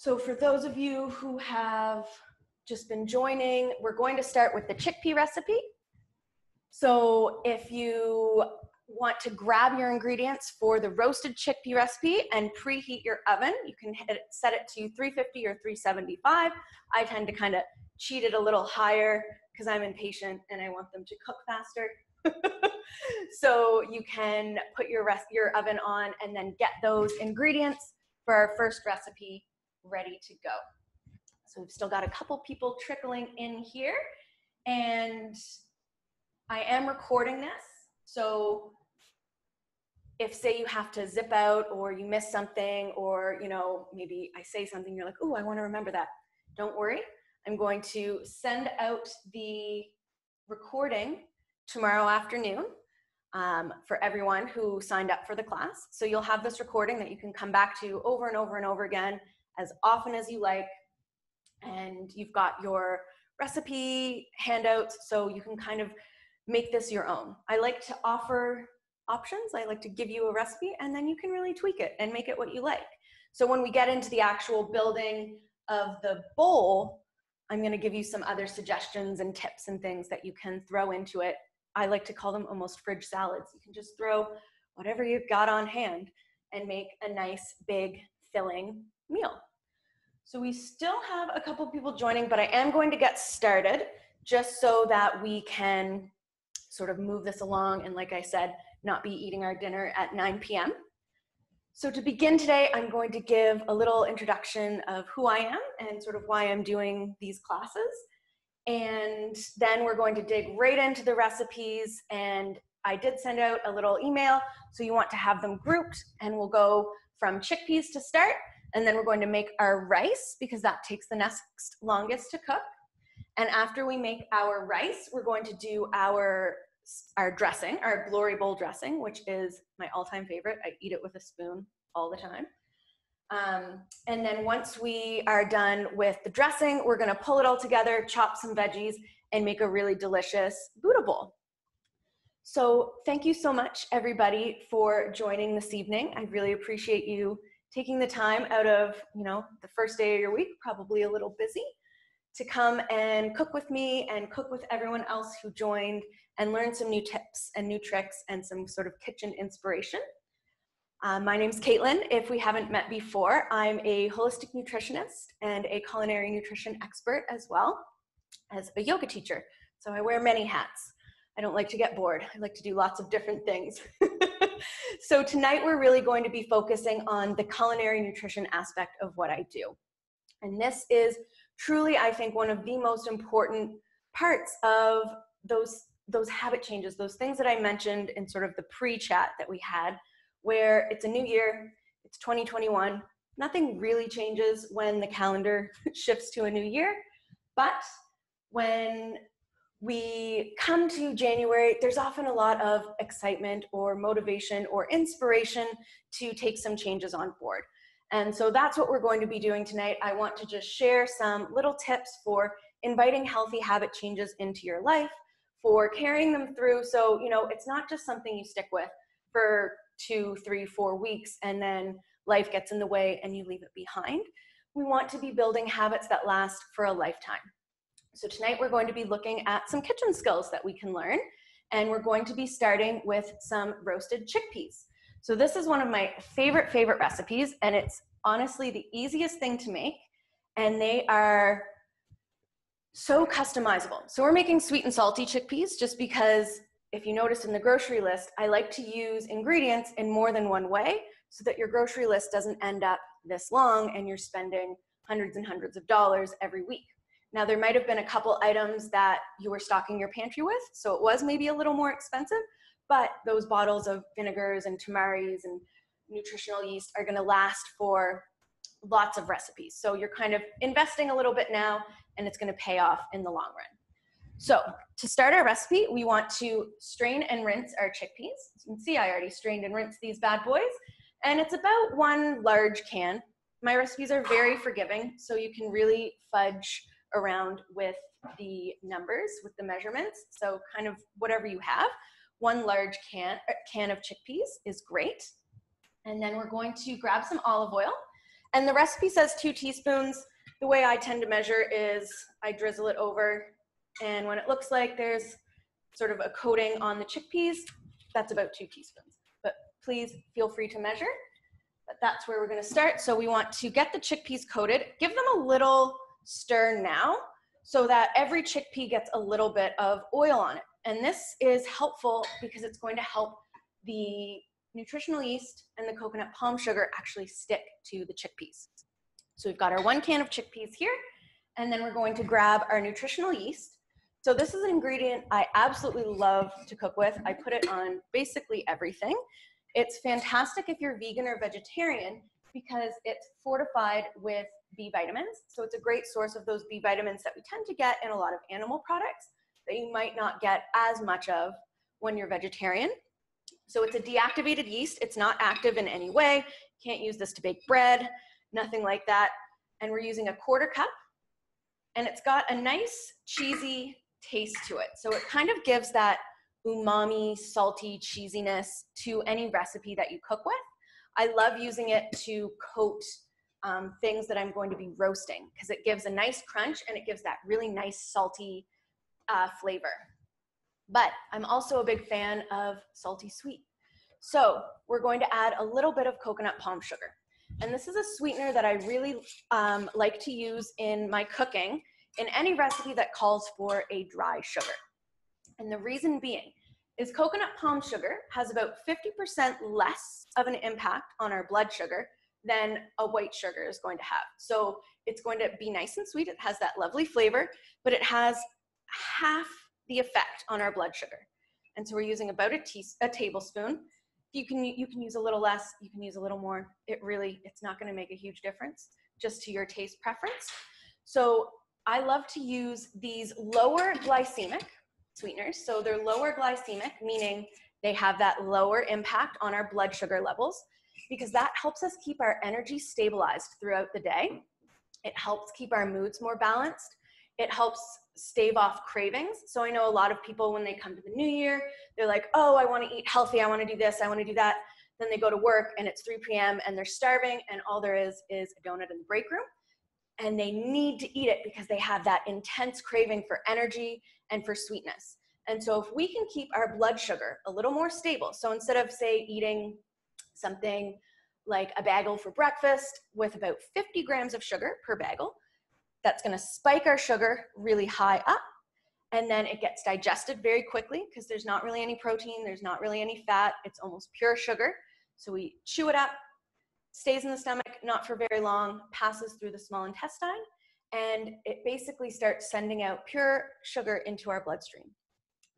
So for those of you who have just been joining, we're going to start with the chickpea recipe. So if you want to grab your ingredients for the roasted chickpea recipe and preheat your oven, you can set it to 350 or 375. I tend to kind of cheat it a little higher because I'm impatient and I want them to cook faster. so you can put your rest your oven on and then get those ingredients for our first recipe ready to go. So we've still got a couple people trickling in here and I am recording this. So if say you have to zip out or you miss something or you know maybe I say something you're like, "Oh, I want to remember that." Don't worry. I'm going to send out the recording tomorrow afternoon um, for everyone who signed up for the class. So you'll have this recording that you can come back to over and over and over again as often as you like. And you've got your recipe handouts so you can kind of make this your own. I like to offer options. I like to give you a recipe and then you can really tweak it and make it what you like. So when we get into the actual building of the bowl, I'm going to give you some other suggestions and tips and things that you can throw into it. I like to call them almost fridge salads. You can just throw whatever you've got on hand and make a nice big filling meal. So we still have a couple people joining, but I am going to get started just so that we can sort of move this along and like I said, not be eating our dinner at 9 p.m. So to begin today, I'm going to give a little introduction of who I am and sort of why I'm doing these classes. And then we're going to dig right into the recipes and I did send out a little email, so you want to have them grouped and we'll go from chickpeas to start and then we're going to make our rice because that takes the next longest to cook. And after we make our rice, we're going to do our our dressing, our glory bowl dressing, which is my all-time favorite. I eat it with a spoon all the time. Um, and then once we are done with the dressing, we're gonna pull it all together, chop some veggies, and make a really delicious Buddha bowl. So thank you so much, everybody, for joining this evening. I really appreciate you taking the time out of, you know, the first day of your week, probably a little busy, to come and cook with me and cook with everyone else who joined and learn some new tips and new tricks and some sort of kitchen inspiration. Uh, my name's Caitlin. If we haven't met before, I'm a holistic nutritionist and a culinary nutrition expert as well as a yoga teacher. So I wear many hats. I don't like to get bored. I like to do lots of different things. so tonight we're really going to be focusing on the culinary nutrition aspect of what I do. And this is truly, I think, one of the most important parts of those, those habit changes, those things that I mentioned in sort of the pre-chat that we had, where it's a new year, it's 2021, nothing really changes when the calendar shifts to a new year, but when we come to January, there's often a lot of excitement or motivation or inspiration to take some changes on board. And so that's what we're going to be doing tonight. I want to just share some little tips for inviting healthy habit changes into your life, for carrying them through. So, you know, it's not just something you stick with for two, three, four weeks and then life gets in the way and you leave it behind. We want to be building habits that last for a lifetime. So tonight we're going to be looking at some kitchen skills that we can learn. And we're going to be starting with some roasted chickpeas. So this is one of my favorite, favorite recipes. And it's honestly the easiest thing to make. And they are so customizable. So we're making sweet and salty chickpeas just because if you notice in the grocery list, I like to use ingredients in more than one way so that your grocery list doesn't end up this long and you're spending hundreds and hundreds of dollars every week. Now, there might have been a couple items that you were stocking your pantry with, so it was maybe a little more expensive, but those bottles of vinegars and tamaris and nutritional yeast are gonna last for lots of recipes. So you're kind of investing a little bit now and it's gonna pay off in the long run. So to start our recipe, we want to strain and rinse our chickpeas. As you can see, I already strained and rinsed these bad boys. And it's about one large can. My recipes are very forgiving, so you can really fudge around with the numbers, with the measurements. So kind of whatever you have. One large can, uh, can of chickpeas is great. And then we're going to grab some olive oil And the recipe says two teaspoons. The way I tend to measure is I drizzle it over, and when it looks like there's sort of a coating on the chickpeas, that's about two teaspoons. But please feel free to measure. But that's where we're gonna start. So we want to get the chickpeas coated, give them a little stir now so that every chickpea gets a little bit of oil on it. And this is helpful because it's going to help the nutritional yeast and the coconut palm sugar actually stick to the chickpeas. So we've got our one can of chickpeas here, and then we're going to grab our nutritional yeast. So this is an ingredient I absolutely love to cook with. I put it on basically everything. It's fantastic if you're vegan or vegetarian because it's fortified with B vitamins. So it's a great source of those B vitamins that we tend to get in a lot of animal products that you might not get as much of when you're vegetarian. So it's a deactivated yeast. It's not active in any way. Can't use this to bake bread, nothing like that. And we're using a quarter cup. And it's got a nice cheesy taste to it. So it kind of gives that umami, salty cheesiness to any recipe that you cook with. I love using it to coat um, things that I'm going to be roasting because it gives a nice crunch and it gives that really nice salty uh, flavor. But I'm also a big fan of salty sweet. So we're going to add a little bit of coconut palm sugar. And this is a sweetener that I really um, like to use in my cooking in any recipe that calls for a dry sugar. And the reason being is coconut palm sugar has about 50% less of an impact on our blood sugar than a white sugar is going to have. So it's going to be nice and sweet. It has that lovely flavor, but it has half the effect on our blood sugar. And so we're using about a, tea, a tablespoon. You can, you can use a little less, you can use a little more. It really, it's not gonna make a huge difference just to your taste preference. So I love to use these lower glycemic sweeteners. So they're lower glycemic, meaning they have that lower impact on our blood sugar levels because that helps us keep our energy stabilized throughout the day. It helps keep our moods more balanced. It helps stave off cravings. So I know a lot of people when they come to the new year, they're like, oh, I want to eat healthy. I want to do this. I want to do that. Then they go to work and it's 3 p.m. and they're starving and all there is is a donut in the break room. And they need to eat it because they have that intense craving for energy and for sweetness. And so if we can keep our blood sugar a little more stable, so instead of say eating something like a bagel for breakfast with about 50 grams of sugar per bagel, that's going to spike our sugar really high up and then it gets digested very quickly because there's not really any protein, there's not really any fat, it's almost pure sugar. So we chew it up, stays in the stomach not for very long, passes through the small intestine, and it basically starts sending out pure sugar into our bloodstream.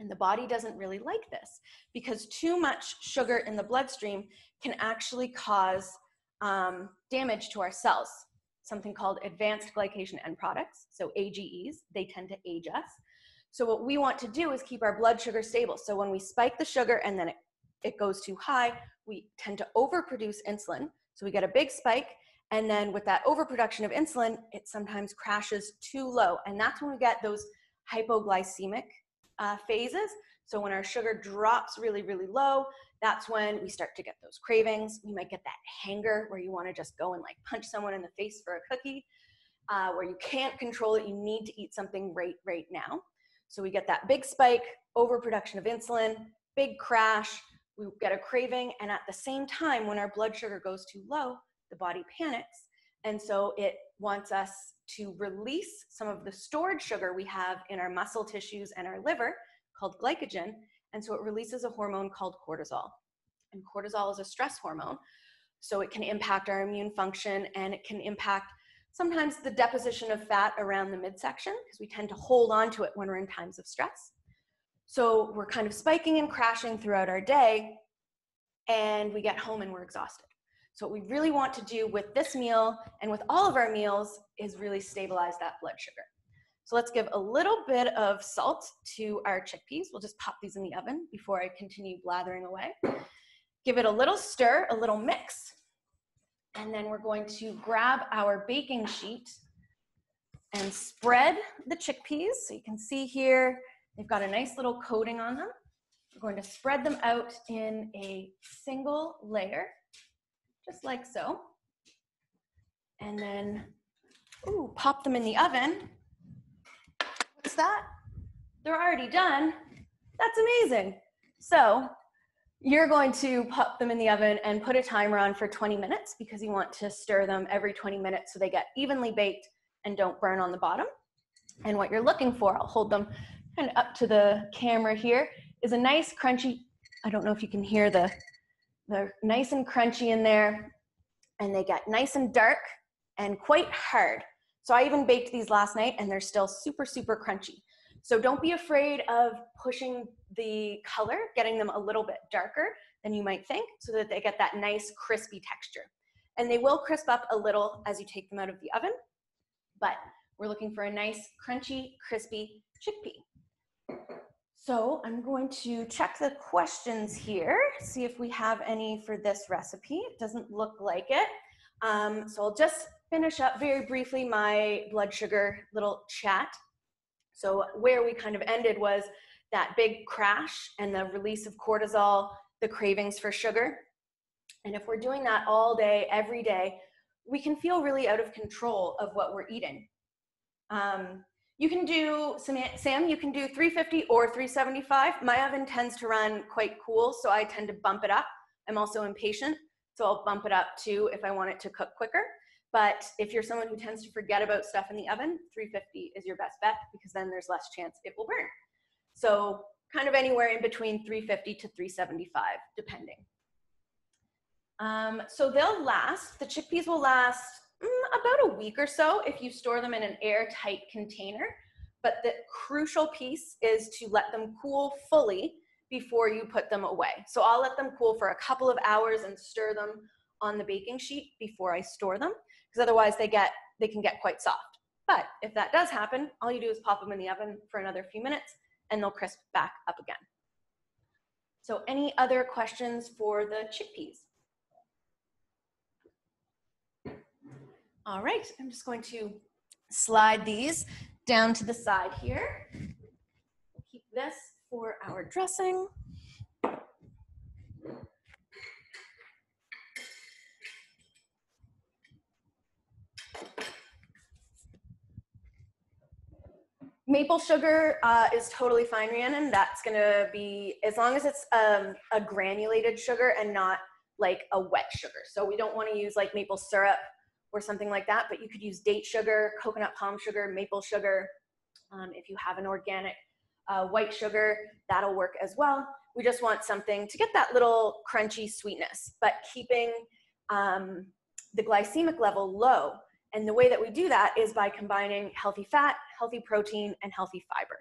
And the body doesn't really like this because too much sugar in the bloodstream can actually cause um, damage to our cells something called advanced glycation end products, so AGEs. They tend to age us. So what we want to do is keep our blood sugar stable. So when we spike the sugar and then it, it goes too high, we tend to overproduce insulin. So we get a big spike. And then with that overproduction of insulin, it sometimes crashes too low. And that's when we get those hypoglycemic uh, phases. So when our sugar drops really, really low, that's when we start to get those cravings. We might get that hanger where you want to just go and like punch someone in the face for a cookie, uh, where you can't control it. You need to eat something right, right now. So we get that big spike, overproduction of insulin, big crash. We get a craving, and at the same time, when our blood sugar goes too low, the body panics, and so it wants us to release some of the stored sugar we have in our muscle tissues and our liver called glycogen and so it releases a hormone called cortisol. And cortisol is a stress hormone. So it can impact our immune function and it can impact sometimes the deposition of fat around the midsection because we tend to hold on to it when we're in times of stress. So we're kind of spiking and crashing throughout our day and we get home and we're exhausted. So what we really want to do with this meal and with all of our meals is really stabilize that blood sugar. So let's give a little bit of salt to our chickpeas. We'll just pop these in the oven before I continue blathering away. Give it a little stir, a little mix. And then we're going to grab our baking sheet and spread the chickpeas. So you can see here, they've got a nice little coating on them. We're going to spread them out in a single layer, just like so. and then, ooh, pop them in the oven. What's that? They're already done. That's amazing. So you're going to pop them in the oven and put a timer on for 20 minutes because you want to stir them every 20 minutes so they get evenly baked and don't burn on the bottom. And what you're looking for, I'll hold them kind of up to the camera here, is a nice crunchy, I don't know if you can hear the, they're nice and crunchy in there and they get nice and dark and quite hard. So I even baked these last night and they're still super, super crunchy. So don't be afraid of pushing the color, getting them a little bit darker than you might think so that they get that nice crispy texture. And they will crisp up a little as you take them out of the oven, but we're looking for a nice crunchy, crispy chickpea. So I'm going to check the questions here, see if we have any for this recipe. It doesn't look like it. Um, so I'll just finish up very briefly my blood sugar little chat. So where we kind of ended was that big crash and the release of cortisol, the cravings for sugar. And if we're doing that all day, every day, we can feel really out of control of what we're eating. Um, you can do, Sam, you can do 350 or 375. My oven tends to run quite cool, so I tend to bump it up. I'm also impatient, so I'll bump it up too if I want it to cook quicker. But if you're someone who tends to forget about stuff in the oven, 350 is your best bet because then there's less chance it will burn. So kind of anywhere in between 350 to 375, depending. Um, so they'll last, the chickpeas will last Mm, about a week or so if you store them in an airtight container. But the crucial piece is to let them cool fully before you put them away. So I'll let them cool for a couple of hours and stir them on the baking sheet before I store them because otherwise they get they can get quite soft. But if that does happen, all you do is pop them in the oven for another few minutes and they'll crisp back up again. So any other questions for the chickpeas? All right, I'm just going to slide these down to the side here. Keep this for our dressing. Maple sugar uh, is totally fine, Rhiannon. That's gonna be, as long as it's um, a granulated sugar and not like a wet sugar. So we don't wanna use like maple syrup or something like that, but you could use date sugar, coconut palm sugar, maple sugar. Um, if you have an organic uh, white sugar, that'll work as well. We just want something to get that little crunchy sweetness, but keeping um, the glycemic level low. And the way that we do that is by combining healthy fat, healthy protein, and healthy fiber.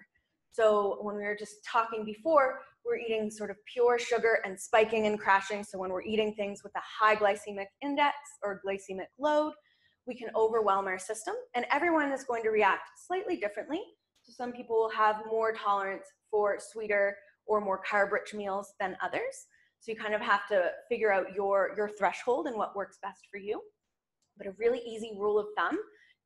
So when we were just talking before, we're eating sort of pure sugar and spiking and crashing. So when we're eating things with a high glycemic index or glycemic load, we can overwhelm our system. And everyone is going to react slightly differently. So some people will have more tolerance for sweeter or more carb-rich meals than others. So you kind of have to figure out your, your threshold and what works best for you. But a really easy rule of thumb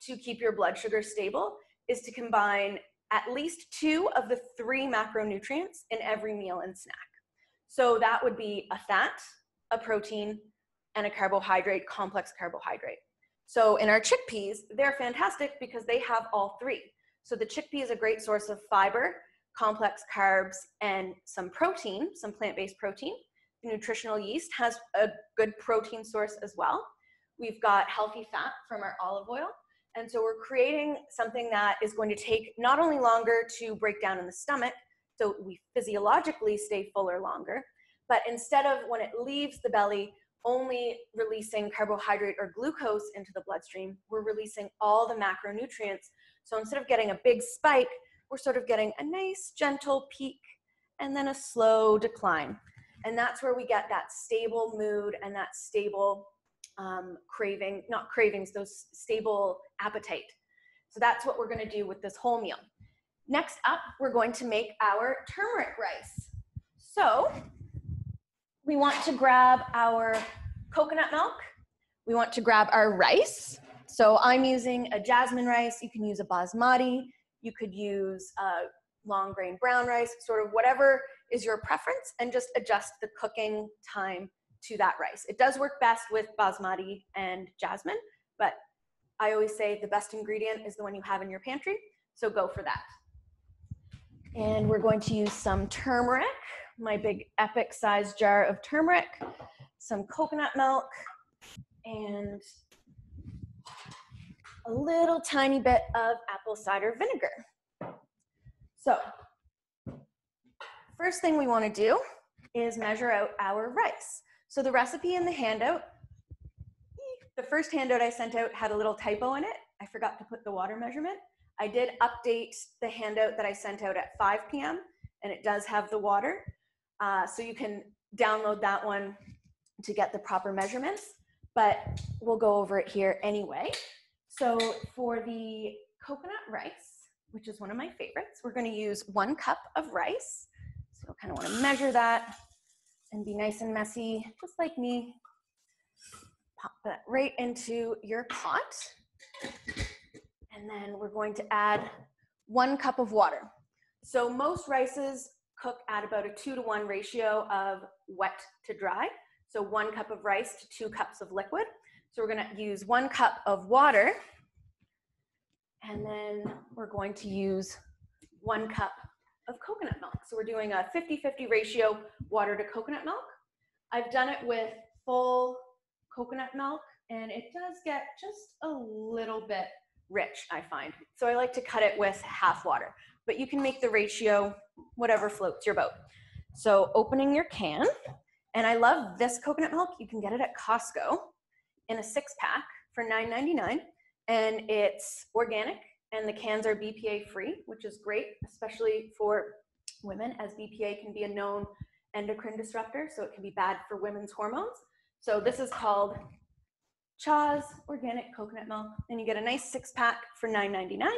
to keep your blood sugar stable is to combine at least two of the three macronutrients in every meal and snack. So that would be a fat, a protein, and a carbohydrate, complex carbohydrate. So in our chickpeas, they're fantastic because they have all three. So the chickpea is a great source of fiber, complex carbs, and some protein, some plant-based protein. The nutritional yeast has a good protein source as well. We've got healthy fat from our olive oil. And so we're creating something that is going to take not only longer to break down in the stomach, so we physiologically stay fuller longer, but instead of when it leaves the belly, only releasing carbohydrate or glucose into the bloodstream, we're releasing all the macronutrients. So instead of getting a big spike, we're sort of getting a nice gentle peak and then a slow decline. And that's where we get that stable mood and that stable um, craving, not cravings, those stable appetite. So that's what we're gonna do with this whole meal. Next up, we're going to make our turmeric rice. So we want to grab our coconut milk. We want to grab our rice. So I'm using a jasmine rice. You can use a basmati. You could use a long grain brown rice, sort of whatever is your preference, and just adjust the cooking time to that rice. It does work best with basmati and jasmine, but I always say the best ingredient is the one you have in your pantry, so go for that. And we're going to use some turmeric, my big epic size jar of turmeric, some coconut milk, and a little tiny bit of apple cider vinegar. So, first thing we want to do is measure out our rice. So the recipe in the handout, the first handout I sent out had a little typo in it. I forgot to put the water measurement. I did update the handout that I sent out at 5 p.m. and it does have the water. Uh, so you can download that one to get the proper measurements, but we'll go over it here anyway. So for the coconut rice, which is one of my favorites, we're gonna use one cup of rice. So I kind of wanna measure that and be nice and messy, just like me. Pop that right into your pot. And then we're going to add one cup of water. So most rices cook at about a two to one ratio of wet to dry. So one cup of rice to two cups of liquid. So we're gonna use one cup of water and then we're going to use one cup of coconut. So we're doing a 50-50 ratio water to coconut milk. I've done it with full coconut milk and it does get just a little bit rich, I find. So I like to cut it with half water, but you can make the ratio whatever floats your boat. So opening your can, and I love this coconut milk. You can get it at Costco in a six pack for $9.99 and it's organic and the cans are BPA free, which is great, especially for women, as BPA can be a known endocrine disruptor, so it can be bad for women's hormones. So this is called Cha's Organic Coconut Milk, and you get a nice six pack for $9.99.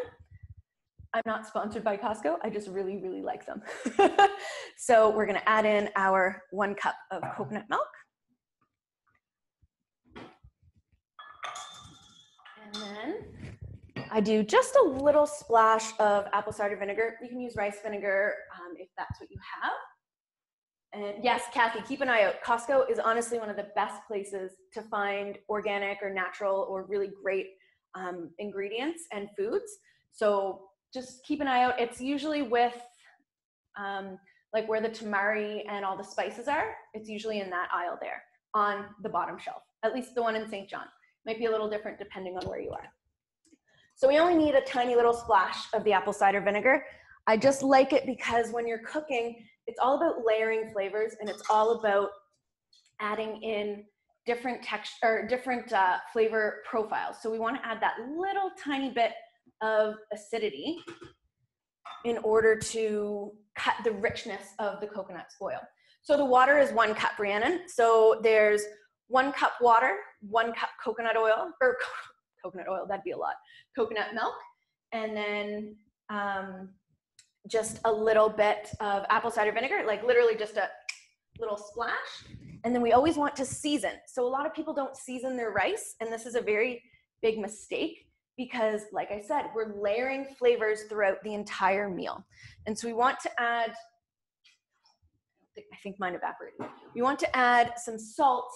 I'm not sponsored by Costco, I just really, really like them. so we're gonna add in our one cup of coconut milk. And then I do just a little splash of apple cider vinegar. You can use rice vinegar um, if that's what you have. And yes, Kathy, keep an eye out. Costco is honestly one of the best places to find organic or natural or really great um, ingredients and foods. So just keep an eye out. It's usually with um, like where the tamari and all the spices are. It's usually in that aisle there on the bottom shelf, at least the one in St. John. Might be a little different depending on where you are. So we only need a tiny little splash of the apple cider vinegar. I just like it because when you're cooking, it's all about layering flavors and it's all about adding in different texture or different uh, flavor profiles. So we want to add that little tiny bit of acidity in order to cut the richness of the coconut oil. So the water is one cup, Rhiannon. So there's one cup water, one cup coconut oil, or coconut oil, that'd be a lot, coconut milk, and then um, just a little bit of apple cider vinegar, like literally just a little splash. And then we always want to season. So a lot of people don't season their rice, and this is a very big mistake because, like I said, we're layering flavors throughout the entire meal. And so we want to add, I think mine evaporated. We want to add some salt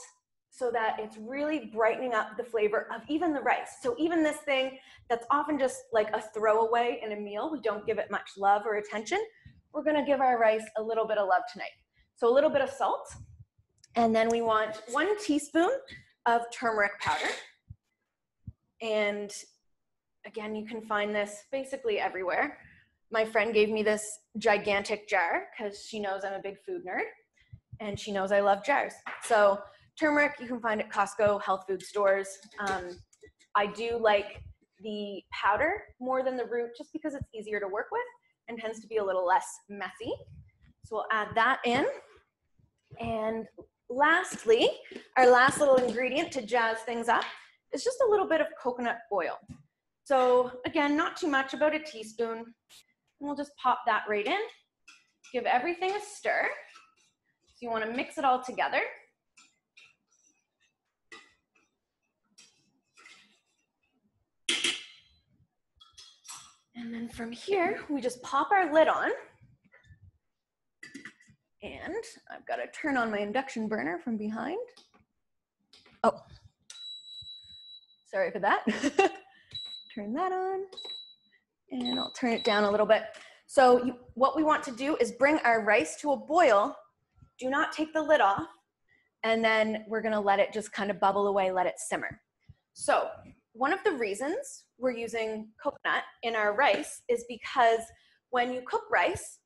so that it's really brightening up the flavor of even the rice. So even this thing that's often just like a throwaway in a meal, we don't give it much love or attention. We're gonna give our rice a little bit of love tonight. So a little bit of salt, and then we want one teaspoon of turmeric powder. And again, you can find this basically everywhere. My friend gave me this gigantic jar because she knows I'm a big food nerd and she knows I love jars. So Turmeric you can find at Costco, health food stores. Um, I do like the powder more than the root just because it's easier to work with and tends to be a little less messy. So we'll add that in. And lastly, our last little ingredient to jazz things up is just a little bit of coconut oil. So again, not too much, about a teaspoon. And we'll just pop that right in. Give everything a stir. So you wanna mix it all together. And then from here, we just pop our lid on. And I've got to turn on my induction burner from behind. Oh, sorry for that. turn that on and I'll turn it down a little bit. So you, what we want to do is bring our rice to a boil. Do not take the lid off. And then we're gonna let it just kind of bubble away, let it simmer. So one of the reasons we're using coconut in our rice is because when you cook rice,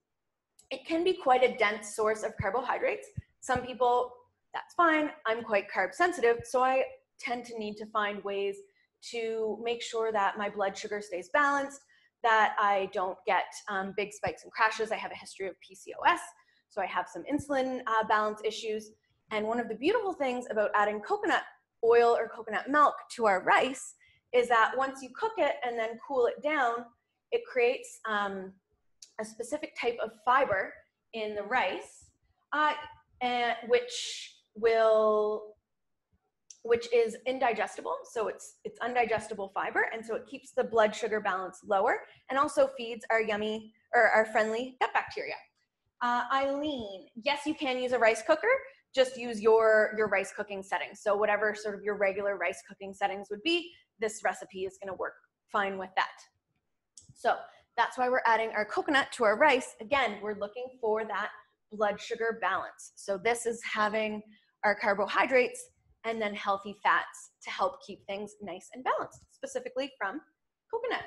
it can be quite a dense source of carbohydrates. Some people, that's fine. I'm quite carb sensitive, so I tend to need to find ways to make sure that my blood sugar stays balanced, that I don't get um, big spikes and crashes. I have a history of PCOS, so I have some insulin uh, balance issues. And one of the beautiful things about adding coconut oil or coconut milk to our rice is that once you cook it and then cool it down, it creates um, a specific type of fiber in the rice, uh, and which will which is indigestible. So it's it's undigestible fiber, and so it keeps the blood sugar balance lower, and also feeds our yummy or our friendly gut bacteria. Uh, Eileen, yes, you can use a rice cooker. Just use your your rice cooking settings. So whatever sort of your regular rice cooking settings would be, this recipe is going to work fine with that. So that's why we're adding our coconut to our rice. Again, we're looking for that blood sugar balance. So this is having our carbohydrates and then healthy fats to help keep things nice and balanced, specifically from coconut.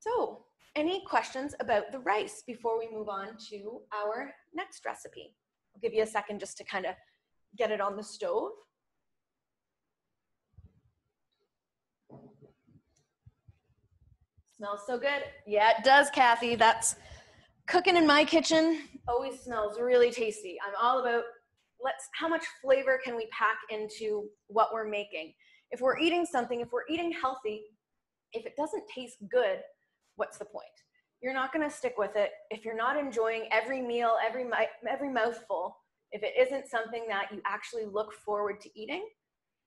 So any questions about the rice before we move on to our next recipe? I'll give you a second just to kind of get it on the stove. Smells so good. Yeah, it does, Kathy. That's cooking in my kitchen always smells really tasty. I'm all about let's how much flavor can we pack into what we're making? If we're eating something, if we're eating healthy, if it doesn't taste good, what's the point? You're not going to stick with it if you're not enjoying every meal, every every mouthful. If it isn't something that you actually look forward to eating,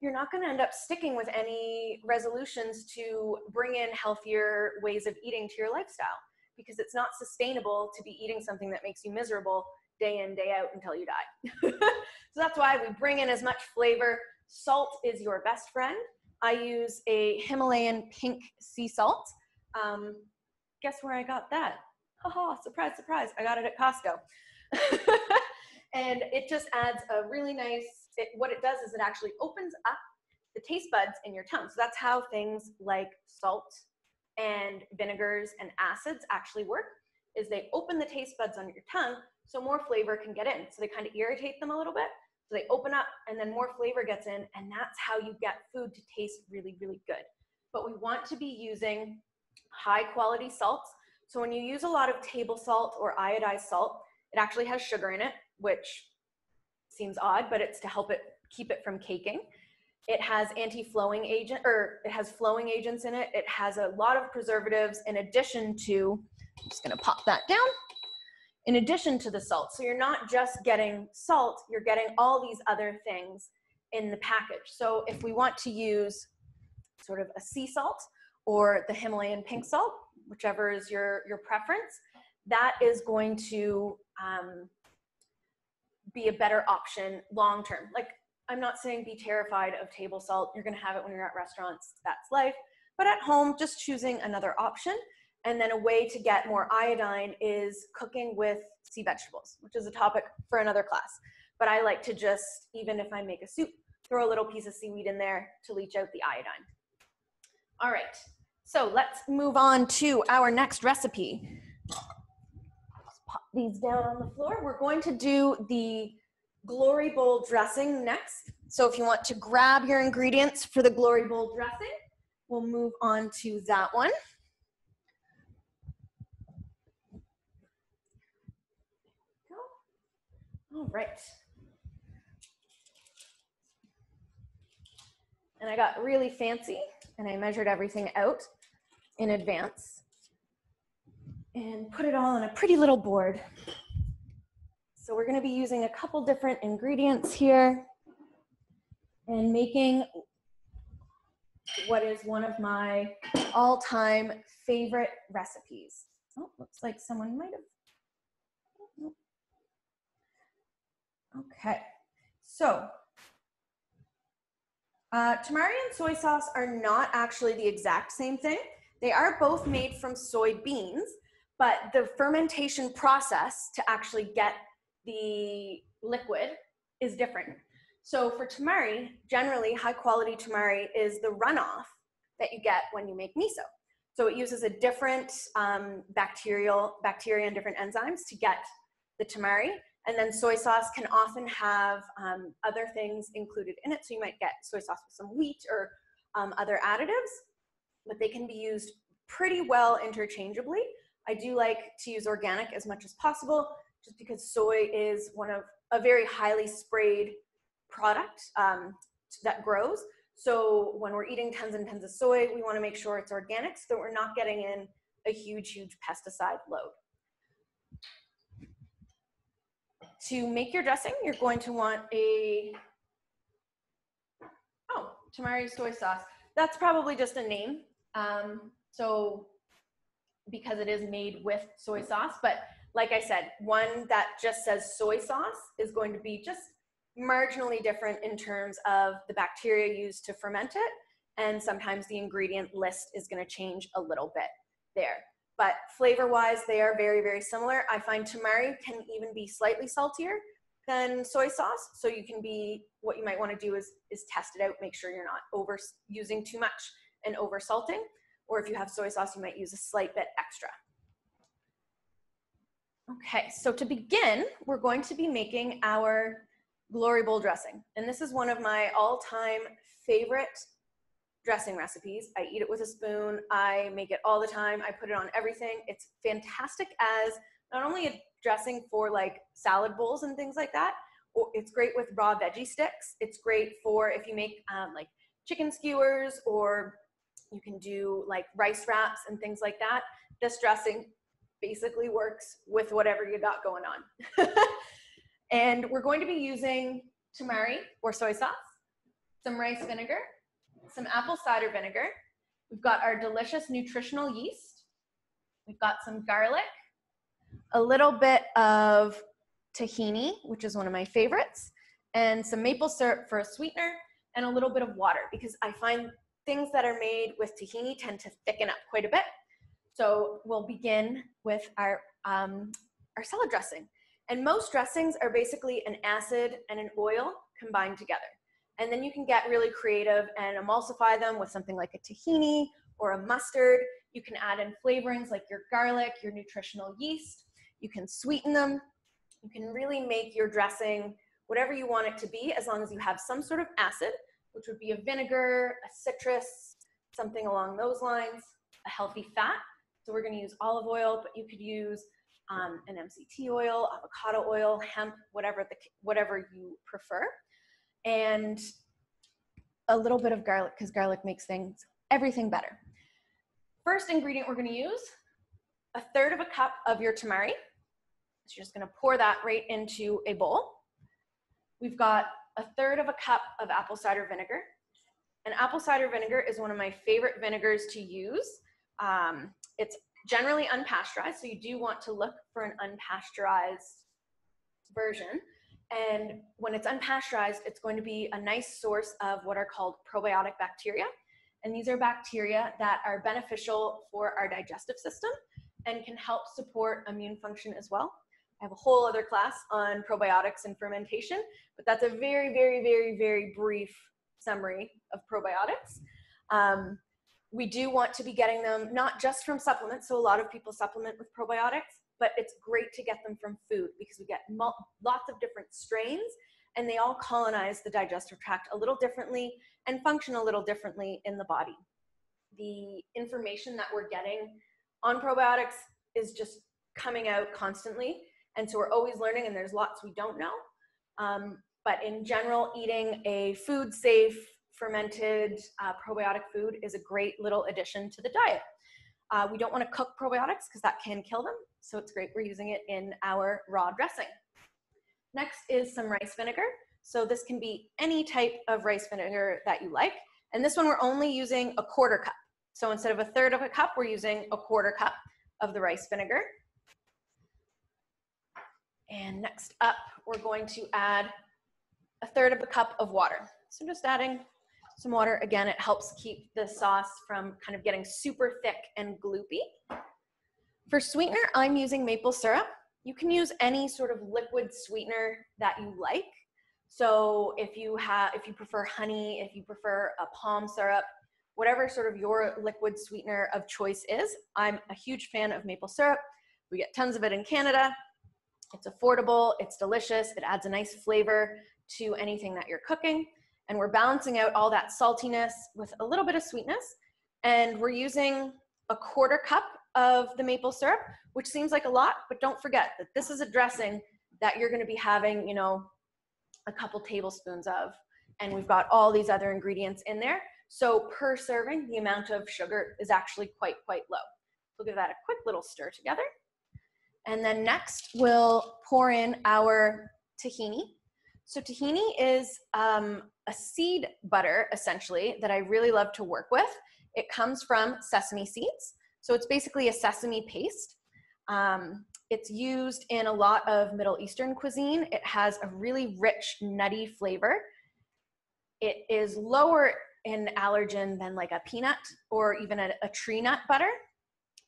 you're not going to end up sticking with any resolutions to bring in healthier ways of eating to your lifestyle because it's not sustainable to be eating something that makes you miserable day in, day out until you die. so that's why we bring in as much flavor. Salt is your best friend. I use a Himalayan pink sea salt. Um, guess where I got that? Haha, surprise, surprise. I got it at Costco. and it just adds a really nice, it, what it does is it actually opens up the taste buds in your tongue. So that's how things like salt and vinegars and acids actually work is they open the taste buds on your tongue so more flavor can get in. So they kind of irritate them a little bit. So they open up and then more flavor gets in and that's how you get food to taste really, really good. But we want to be using high quality salts. So when you use a lot of table salt or iodized salt, it actually has sugar in it, which seems odd, but it's to help it keep it from caking. It has anti-flowing agent or it has flowing agents in it. It has a lot of preservatives in addition to, I'm just gonna pop that down, in addition to the salt. So you're not just getting salt, you're getting all these other things in the package. So if we want to use sort of a sea salt or the Himalayan pink salt, whichever is your, your preference, that is going to um, be a better option long term. Like I'm not saying be terrified of table salt. You're going to have it when you're at restaurants. That's life. But at home, just choosing another option. And then a way to get more iodine is cooking with sea vegetables, which is a topic for another class. But I like to just, even if I make a soup, throw a little piece of seaweed in there to leach out the iodine. All right, so let's move on to our next recipe. These down on the floor. We're going to do the glory bowl dressing next. So if you want to grab your ingredients for the glory bowl dressing, we'll move on to that one. All right. And I got really fancy and I measured everything out in advance and put it all on a pretty little board. So we're going to be using a couple different ingredients here and making what is one of my all-time favorite recipes. Oh, looks like someone might have. Okay, so Uh, tamari and soy sauce are not actually the exact same thing. They are both made from soybeans, but the fermentation process to actually get the liquid is different. So for tamari, generally high quality tamari is the runoff that you get when you make miso. So it uses a different um, bacterial bacteria and different enzymes to get the tamari. And then soy sauce can often have um, other things included in it. So you might get soy sauce with some wheat or um, other additives, but they can be used pretty well interchangeably. I do like to use organic as much as possible just because soy is one of a very highly sprayed product um, that grows. So when we're eating tons and tons of soy, we want to make sure it's organic so that we're not getting in a huge, huge pesticide load. To make your dressing, you're going to want a, oh, tamari soy sauce. That's probably just a name. Um, so because it is made with soy sauce, but like I said, one that just says soy sauce is going to be just marginally different in terms of the bacteria used to ferment it. And sometimes the ingredient list is going to change a little bit there. But flavor wise, they are very, very similar. I find tamari can even be slightly saltier than soy sauce. So you can be, what you might want to do is, is test it out, make sure you're not over using too much and over salting. Or if you have soy sauce, you might use a slight bit extra. Okay, so to begin, we're going to be making our glory bowl dressing. And this is one of my all-time favorite dressing recipes. I eat it with a spoon. I make it all the time. I put it on everything. It's fantastic as not only a dressing for like salad bowls and things like that, it's great with raw veggie sticks. It's great for if you make um, like chicken skewers or you can do like rice wraps and things like that. This dressing basically works with whatever you got going on. and we're going to be using tamari or soy sauce, some rice vinegar, some apple cider vinegar. We've got our delicious nutritional yeast. We've got some garlic, a little bit of tahini, which is one of my favorites, and some maple syrup for a sweetener, and a little bit of water because I find things that are made with tahini tend to thicken up quite a bit. So we'll begin with our, um, our salad dressing. And most dressings are basically an acid and an oil combined together. And then you can get really creative and emulsify them with something like a tahini or a mustard. You can add in flavorings like your garlic, your nutritional yeast. You can sweeten them. You can really make your dressing whatever you want it to be as long as you have some sort of acid, which would be a vinegar, a citrus, something along those lines, a healthy fat. So we're going to use olive oil, but you could use um, an MCT oil, avocado oil, hemp, whatever the whatever you prefer, and a little bit of garlic because garlic makes things everything better. First ingredient we're going to use a third of a cup of your tamari. So you're just going to pour that right into a bowl. We've got a third of a cup of apple cider vinegar. And apple cider vinegar is one of my favorite vinegars to use. Um, it's generally unpasteurized, so you do want to look for an unpasteurized version. And when it's unpasteurized, it's going to be a nice source of what are called probiotic bacteria. And these are bacteria that are beneficial for our digestive system and can help support immune function as well. I have a whole other class on probiotics and fermentation, but that's a very, very, very, very brief summary of probiotics. Um, we do want to be getting them not just from supplements. So a lot of people supplement with probiotics, but it's great to get them from food because we get lots of different strains and they all colonize the digestive tract a little differently and function a little differently in the body. The information that we're getting on probiotics is just coming out constantly. And so we're always learning, and there's lots we don't know. Um, but in general, eating a food safe, fermented uh, probiotic food is a great little addition to the diet. Uh, we don't want to cook probiotics because that can kill them. So it's great we're using it in our raw dressing. Next is some rice vinegar. So this can be any type of rice vinegar that you like. And this one we're only using a quarter cup. So instead of a third of a cup, we're using a quarter cup of the rice vinegar. And next up, we're going to add a third of a cup of water. So just adding some water. Again, it helps keep the sauce from kind of getting super thick and gloopy. For sweetener, I'm using maple syrup. You can use any sort of liquid sweetener that you like. So if you have, if you prefer honey, if you prefer a palm syrup, whatever sort of your liquid sweetener of choice is, I'm a huge fan of maple syrup. We get tons of it in Canada. It's affordable, it's delicious, it adds a nice flavor to anything that you're cooking. And we're balancing out all that saltiness with a little bit of sweetness. And we're using a quarter cup of the maple syrup, which seems like a lot, but don't forget that this is a dressing that you're gonna be having, you know, a couple tablespoons of. And we've got all these other ingredients in there. So per serving, the amount of sugar is actually quite, quite low. We'll give that a quick little stir together. And then next, we'll pour in our tahini. So tahini is um, a seed butter, essentially, that I really love to work with. It comes from sesame seeds. So it's basically a sesame paste. Um, it's used in a lot of Middle Eastern cuisine. It has a really rich, nutty flavor. It is lower in allergen than like a peanut or even a, a tree nut butter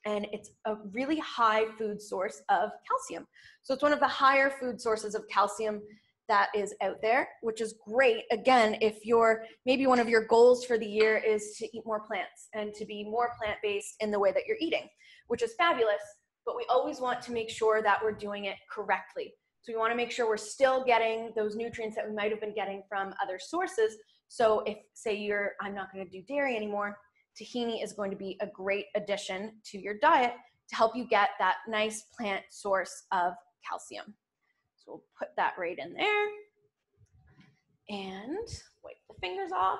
and it's a really high food source of calcium. So it's one of the higher food sources of calcium that is out there, which is great. Again, if you're maybe one of your goals for the year is to eat more plants and to be more plant based in the way that you're eating, which is fabulous, but we always want to make sure that we're doing it correctly. So we want to make sure we're still getting those nutrients that we might have been getting from other sources. So if say you're I'm not going to do dairy anymore, tahini is going to be a great addition to your diet to help you get that nice plant source of calcium. So we'll put that right in there and wipe the fingers off.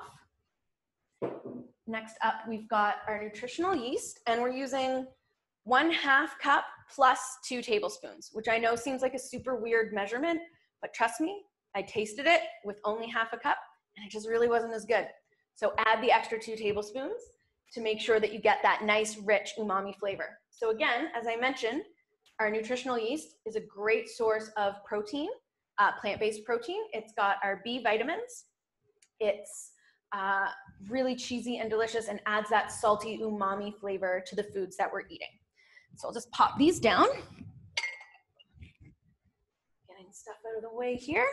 Next up, we've got our nutritional yeast and we're using one half cup plus two tablespoons, which I know seems like a super weird measurement, but trust me, I tasted it with only half a cup and it just really wasn't as good. So add the extra two tablespoons to make sure that you get that nice, rich umami flavor. So again, as I mentioned, our nutritional yeast is a great source of protein, uh, plant-based protein. It's got our B vitamins. It's uh, really cheesy and delicious and adds that salty umami flavor to the foods that we're eating. So I'll just pop these down. Getting stuff out of the way here.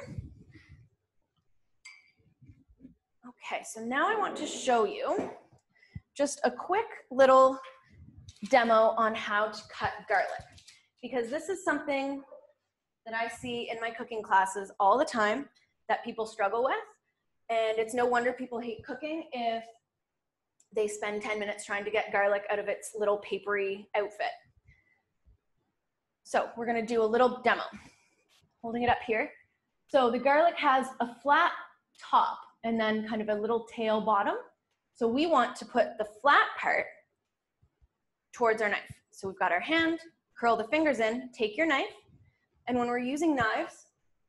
Okay, so now I want to show you just a quick little demo on how to cut garlic because this is something that I see in my cooking classes all the time that people struggle with. And it's no wonder people hate cooking if they spend 10 minutes trying to get garlic out of its little papery outfit. So we're gonna do a little demo. Holding it up here. So the garlic has a flat top and then kind of a little tail bottom. So we want to put the flat part towards our knife. So we've got our hand, curl the fingers in, take your knife, and when we're using knives,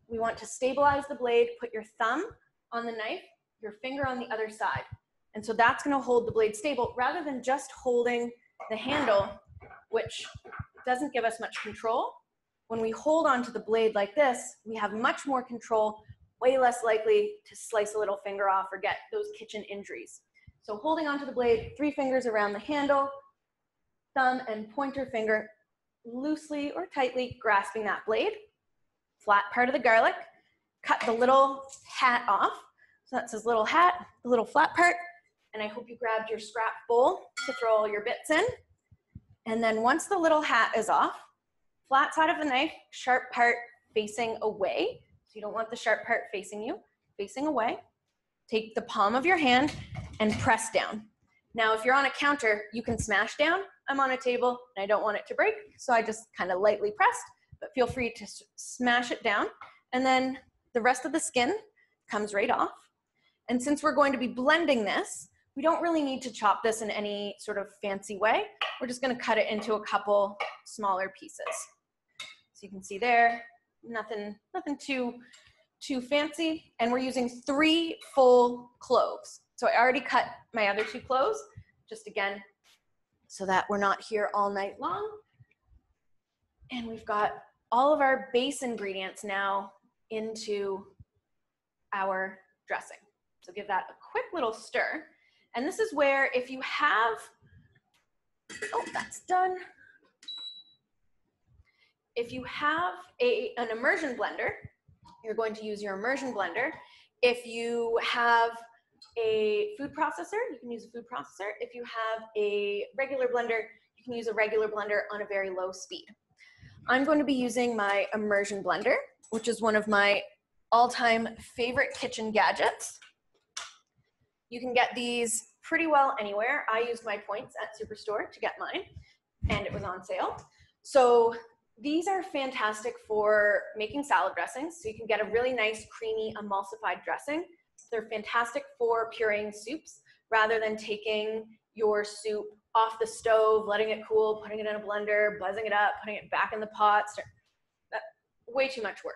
we want to stabilize the blade, put your thumb on the knife, your finger on the other side. And so that's gonna hold the blade stable rather than just holding the handle, which doesn't give us much control. When we hold onto the blade like this, we have much more control, way less likely to slice a little finger off or get those kitchen injuries. So holding onto the blade, three fingers around the handle, thumb and pointer finger loosely or tightly grasping that blade. Flat part of the garlic, cut the little hat off. So that's his little hat, the little flat part. And I hope you grabbed your scrap bowl to throw all your bits in. And then once the little hat is off, flat side of the knife, sharp part facing away. So you don't want the sharp part facing you, facing away. Take the palm of your hand and press down. Now, if you're on a counter, you can smash down. I'm on a table and I don't want it to break, so I just kind of lightly pressed, but feel free to smash it down. And then the rest of the skin comes right off. And since we're going to be blending this, we don't really need to chop this in any sort of fancy way. We're just gonna cut it into a couple smaller pieces. So you can see there, nothing, nothing too, too fancy. And we're using three full cloves. So I already cut my other two cloves, just again, so that we're not here all night long. And we've got all of our base ingredients now into our dressing. So give that a quick little stir. And this is where if you have, oh, that's done. If you have a, an immersion blender, you're going to use your immersion blender. If you have a food processor, you can use a food processor. If you have a regular blender, you can use a regular blender on a very low speed. I'm going to be using my immersion blender, which is one of my all-time favorite kitchen gadgets. You can get these pretty well anywhere. I used my points at Superstore to get mine, and it was on sale. So these are fantastic for making salad dressings. So you can get a really nice, creamy, emulsified dressing. They're fantastic for pureeing soups rather than taking your soup off the stove, letting it cool, putting it in a blender, buzzing it up, putting it back in the pot. That, way too much work.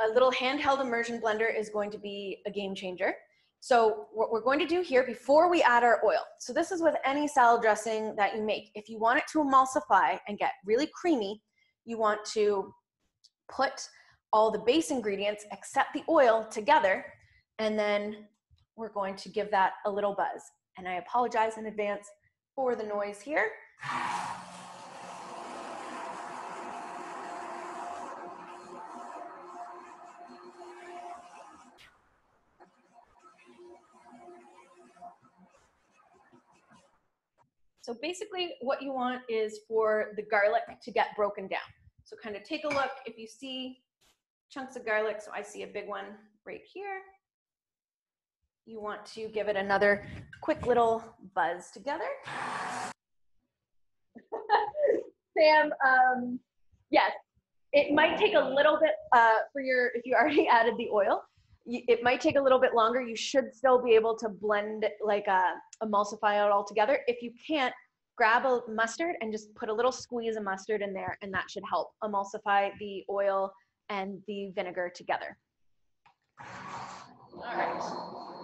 A little handheld immersion blender is going to be a game changer. So what we're going to do here before we add our oil, so this is with any salad dressing that you make. If you want it to emulsify and get really creamy, you want to put all the base ingredients except the oil together, and then we're going to give that a little buzz. And I apologize in advance for the noise here. So basically what you want is for the garlic to get broken down. So kind of take a look if you see chunks of garlic. So I see a big one right here. You want to give it another quick little buzz together. Sam, um, yes, it might take a little bit uh, for your, if you already added the oil, it might take a little bit longer. You should still be able to blend, like uh, emulsify it all together. If you can't, grab a mustard and just put a little squeeze of mustard in there and that should help emulsify the oil and the vinegar together. All right.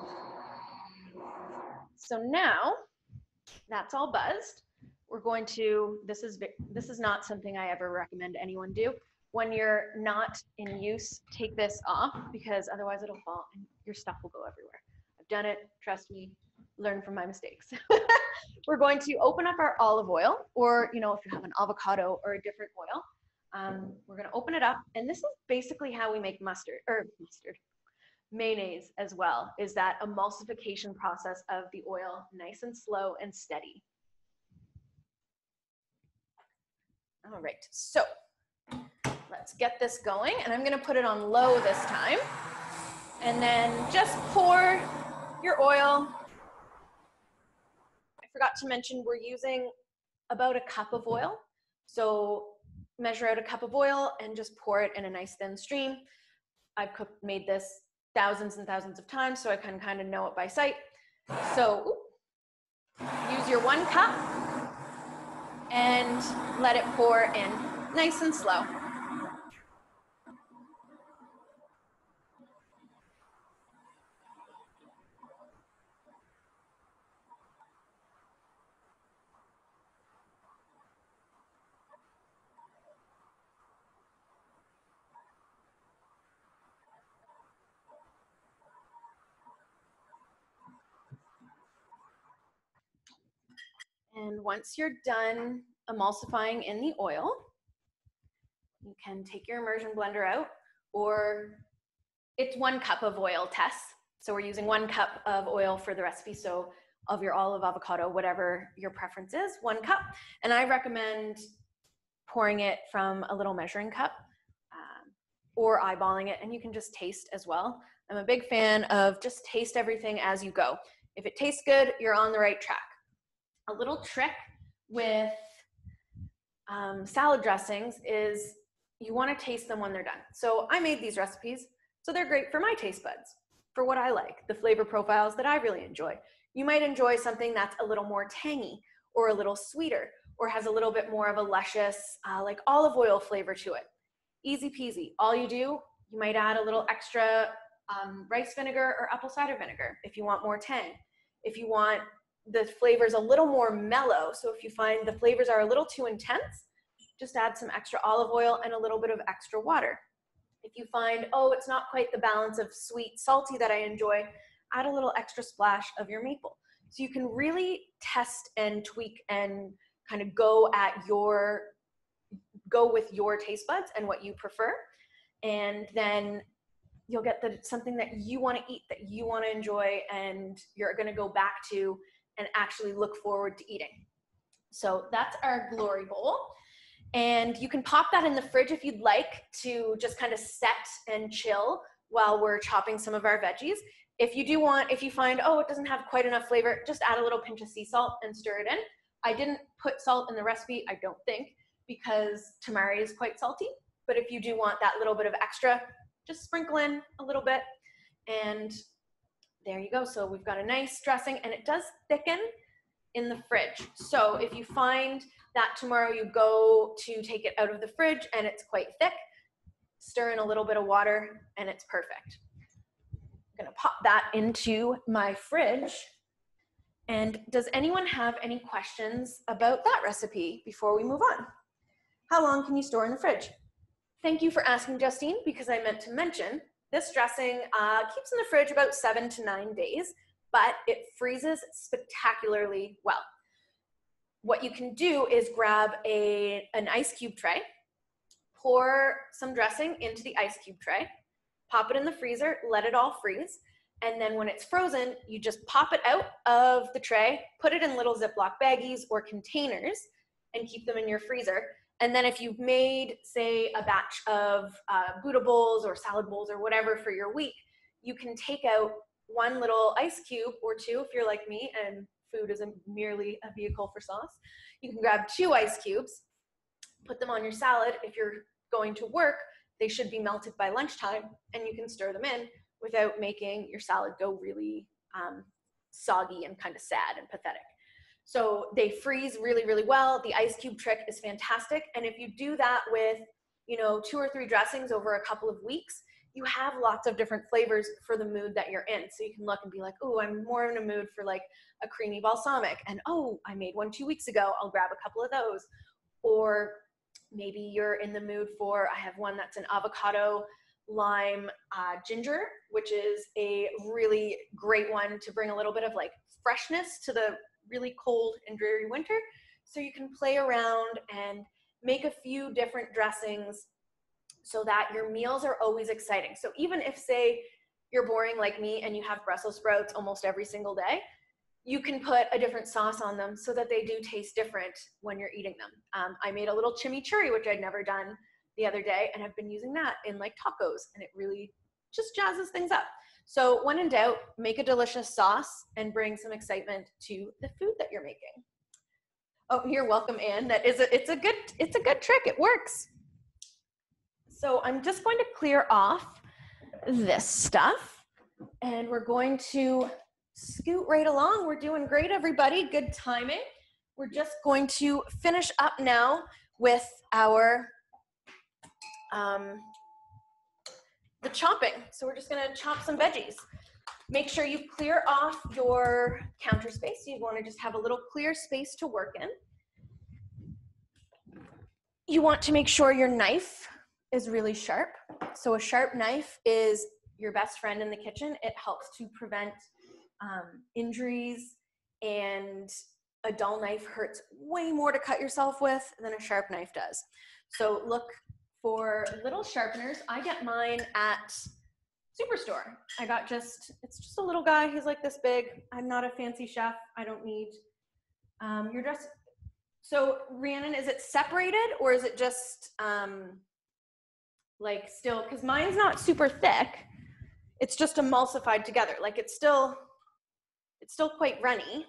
So now that's all buzzed. We're going to, this is, this is not something I ever recommend anyone do when you're not in use, take this off because otherwise it'll fall and your stuff will go everywhere. I've done it, trust me, learn from my mistakes. We're going to open up our olive oil or, you know, if you have an avocado or a different oil, um, we're gonna open it up. And this is basically how we make mustard, or mustard, mayonnaise as well, is that emulsification process of the oil, nice and slow and steady. All right, so Let's get this going. And I'm gonna put it on low this time. And then just pour your oil. I forgot to mention we're using about a cup of oil. So measure out a cup of oil and just pour it in a nice thin stream. I've cooked, made this thousands and thousands of times, so I can kind of know it by sight. So use your one cup and let it pour in nice and slow. And once you're done emulsifying in the oil, you can take your immersion blender out or it's one cup of oil Tess. So we're using one cup of oil for the recipe. So of your olive avocado, whatever your preference is, one cup. And I recommend pouring it from a little measuring cup um, or eyeballing it and you can just taste as well. I'm a big fan of just taste everything as you go. If it tastes good, you're on the right track a little trick with um, salad dressings is you want to taste them when they're done. So I made these recipes, so they're great for my taste buds, for what I like, the flavor profiles that I really enjoy. You might enjoy something that's a little more tangy or a little sweeter or has a little bit more of a luscious, uh, like olive oil flavor to it. Easy peasy. All you do, you might add a little extra um, rice vinegar or apple cider vinegar if you want more tang. If you want the flavors a little more mellow. So if you find the flavors are a little too intense, just add some extra olive oil and a little bit of extra water. If you find, oh, it's not quite the balance of sweet, salty that I enjoy, add a little extra splash of your maple. So you can really test and tweak and kind of go at your go with your taste buds and what you prefer and then you'll get the something that you want to eat that you want to enjoy and you're going to go back to and actually look forward to eating. So that's our glory bowl. And you can pop that in the fridge if you'd like to just kind of set and chill while we're chopping some of our veggies. If you do want if you find oh it doesn't have quite enough flavor just add a little pinch of sea salt and stir it in. I didn't put salt in the recipe i don't think because tamari is quite salty. But if you do want that little bit of extra just sprinkle in a little bit. And there you go. So we've got a nice dressing and it does thicken in the fridge. So if you find that tomorrow you go to take it out of the fridge and it's quite thick, stir in a little bit of water and it's perfect. I'm gonna pop that into my fridge. And does anyone have any questions about that recipe before we move on? How long can you store in the fridge? Thank you for asking, Justine, because I meant to mention this dressing uh, keeps in the fridge about seven to nine days, but it freezes spectacularly well. What you can do is grab a, an ice cube tray, pour some dressing into the ice cube tray, pop it in the freezer, let it all freeze, and then when it's frozen, you just pop it out of the tray, put it in little Ziploc baggies or containers, and keep them in your freezer. And then if you've made, say, a batch of uh, Buddha bowls or salad bowls or whatever for your week, you can take out one little ice cube or two if you're like me and food isn't merely a vehicle for sauce. You can grab two ice cubes, put them on your salad. If you're going to work, they should be melted by lunchtime and you can stir them in without making your salad go really um, soggy and kind of sad and pathetic. So they freeze really, really well. The ice cube trick is fantastic. And if you do that with, you know, two or three dressings over a couple of weeks, you have lots of different flavors for the mood that you're in. So you can look and be like, oh, I'm more in a mood for like a creamy balsamic. And oh, I made one two weeks ago. I'll grab a couple of those. Or maybe you're in the mood for, I have one that's an avocado lime uh, ginger, which is a really great one to bring a little bit of like freshness to the really cold and dreary winter. So you can play around and make a few different dressings so that your meals are always exciting. So even if, say, you're boring like me and you have Brussels sprouts almost every single day, you can put a different sauce on them so that they do taste different when you're eating them. Um, I made a little chimichurri, which I'd never done the other day, and I've been using that in like tacos, and it really just jazzes things up. So when in doubt, make a delicious sauce and bring some excitement to the food that you're making. Oh, you're welcome, Anne. That is a, it's a good, it's a good trick. It works. So I'm just going to clear off this stuff and we're going to scoot right along. We're doing great, everybody. Good timing. We're just going to finish up now with our um, the chopping. So we're just gonna chop some veggies. Make sure you clear off your counter space. You wanna just have a little clear space to work in. You want to make sure your knife is really sharp. So a sharp knife is your best friend in the kitchen. It helps to prevent um, injuries and a dull knife hurts way more to cut yourself with than a sharp knife does. So look for little sharpeners. I get mine at Superstore. I got just, it's just a little guy. He's like this big. I'm not a fancy chef. I don't need um, your dress. So Rhiannon, is it separated or is it just um, like still, cause mine's not super thick. It's just emulsified together. Like it's still, it's still quite runny.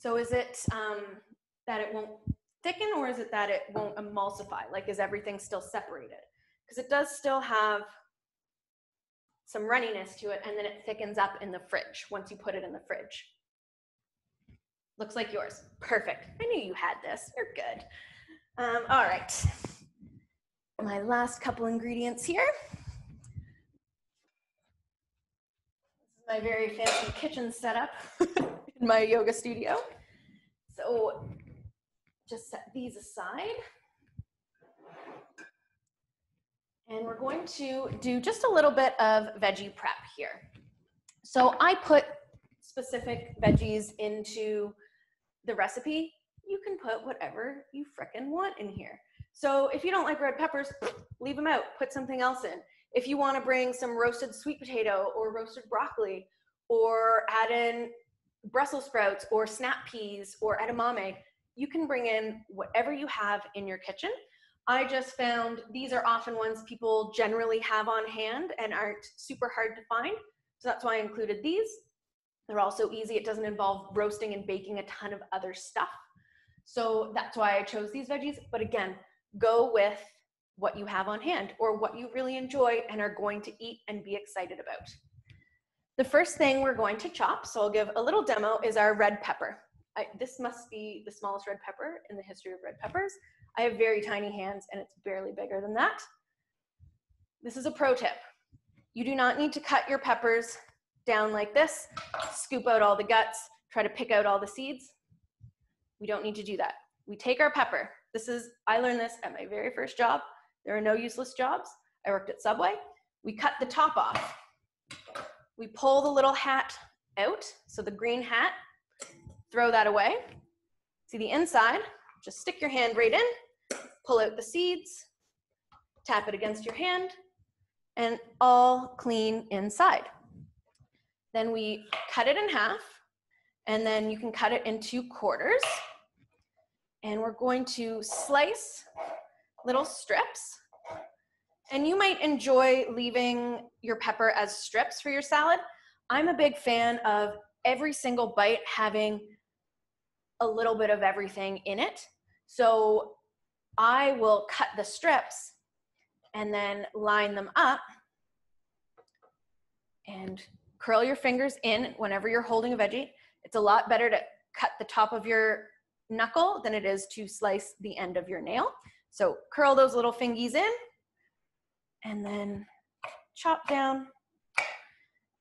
So is it um, that it won't thicken or is it that it won't emulsify? Like is everything still separated? Because it does still have some runniness to it and then it thickens up in the fridge once you put it in the fridge. Looks like yours. Perfect. I knew you had this. You're good. Um, all right. My last couple ingredients here. This is my very fancy kitchen setup in my yoga studio. So just set these aside. And we're going to do just a little bit of veggie prep here. So I put specific veggies into the recipe. You can put whatever you frickin' want in here. So if you don't like red peppers, leave them out, put something else in. If you wanna bring some roasted sweet potato or roasted broccoli or add in Brussels sprouts or snap peas or edamame, you can bring in whatever you have in your kitchen. I just found these are often ones people generally have on hand and aren't super hard to find. So that's why I included these. They're also easy. It doesn't involve roasting and baking a ton of other stuff. So that's why I chose these veggies. But again, go with what you have on hand or what you really enjoy and are going to eat and be excited about. The first thing we're going to chop, so I'll give a little demo, is our red pepper. I, this must be the smallest red pepper in the history of red peppers. I have very tiny hands and it's barely bigger than that. This is a pro tip. You do not need to cut your peppers down like this, scoop out all the guts, try to pick out all the seeds. We don't need to do that. We take our pepper. This is, I learned this at my very first job. There are no useless jobs. I worked at Subway. We cut the top off. We pull the little hat out, so the green hat, throw that away. See the inside, just stick your hand right in, pull out the seeds, tap it against your hand, and all clean inside. Then we cut it in half, and then you can cut it into quarters. And we're going to slice little strips. And you might enjoy leaving your pepper as strips for your salad. I'm a big fan of every single bite having a little bit of everything in it. So I will cut the strips and then line them up and curl your fingers in whenever you're holding a veggie. It's a lot better to cut the top of your knuckle than it is to slice the end of your nail. So curl those little fingies in and then chop down.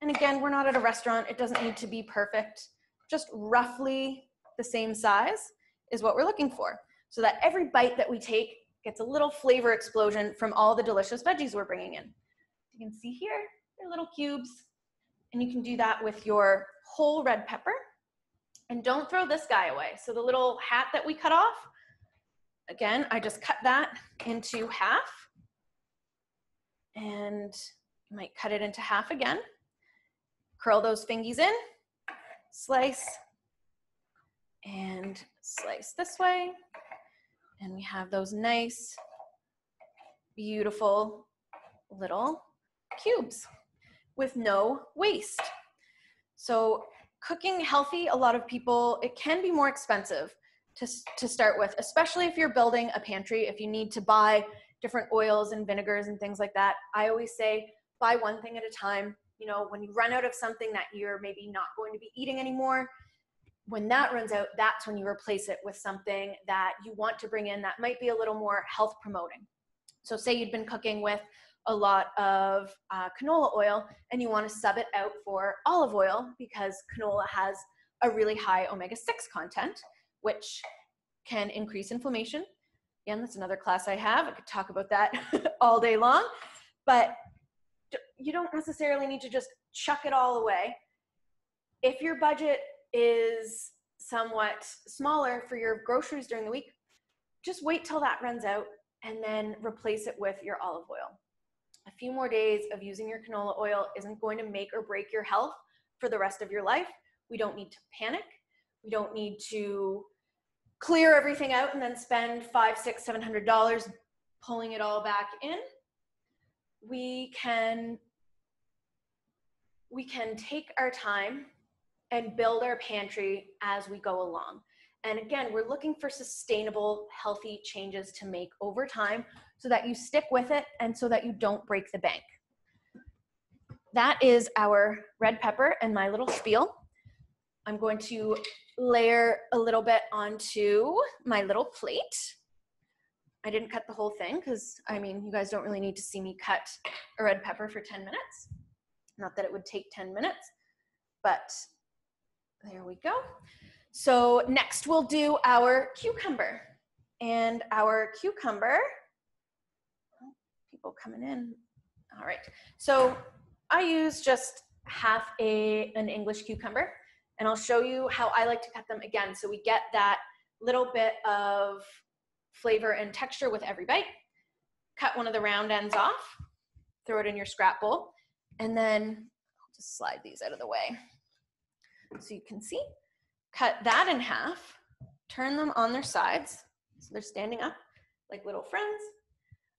And again, we're not at a restaurant. It doesn't need to be perfect. Just roughly the same size is what we're looking for. So that every bite that we take gets a little flavor explosion from all the delicious veggies we're bringing in. You can see here, they're little cubes. And you can do that with your whole red pepper. And don't throw this guy away. So the little hat that we cut off, again, I just cut that into half. And you might cut it into half again. Curl those fingies in, slice, and slice this way. And we have those nice, beautiful little cubes with no waste. So cooking healthy, a lot of people, it can be more expensive to, to start with, especially if you're building a pantry, if you need to buy different oils and vinegars and things like that. I always say buy one thing at a time. You know, when you run out of something that you're maybe not going to be eating anymore, when that runs out, that's when you replace it with something that you want to bring in that might be a little more health promoting. So, say you'd been cooking with a lot of uh, canola oil and you want to sub it out for olive oil because canola has a really high omega 6 content, which can increase inflammation. Again, that's another class I have. I could talk about that all day long, but you don't necessarily need to just chuck it all away. If your budget is somewhat smaller for your groceries during the week, just wait till that runs out and then replace it with your olive oil. A few more days of using your canola oil isn't going to make or break your health for the rest of your life. We don't need to panic. We don't need to clear everything out and then spend five, six, seven hundred dollars pulling it all back in. We can we can take our time and build our pantry as we go along. And again, we're looking for sustainable, healthy changes to make over time so that you stick with it and so that you don't break the bank. That is our red pepper and my little spiel. I'm going to layer a little bit onto my little plate. I didn't cut the whole thing because, I mean, you guys don't really need to see me cut a red pepper for 10 minutes. Not that it would take 10 minutes, but there we go. So next we'll do our cucumber. And our cucumber, people coming in. All right. So I use just half a, an English cucumber and I'll show you how I like to cut them again. So we get that little bit of flavor and texture with every bite. Cut one of the round ends off, throw it in your scrap bowl, and then I'll just slide these out of the way so you can see. Cut that in half, turn them on their sides so they're standing up like little friends.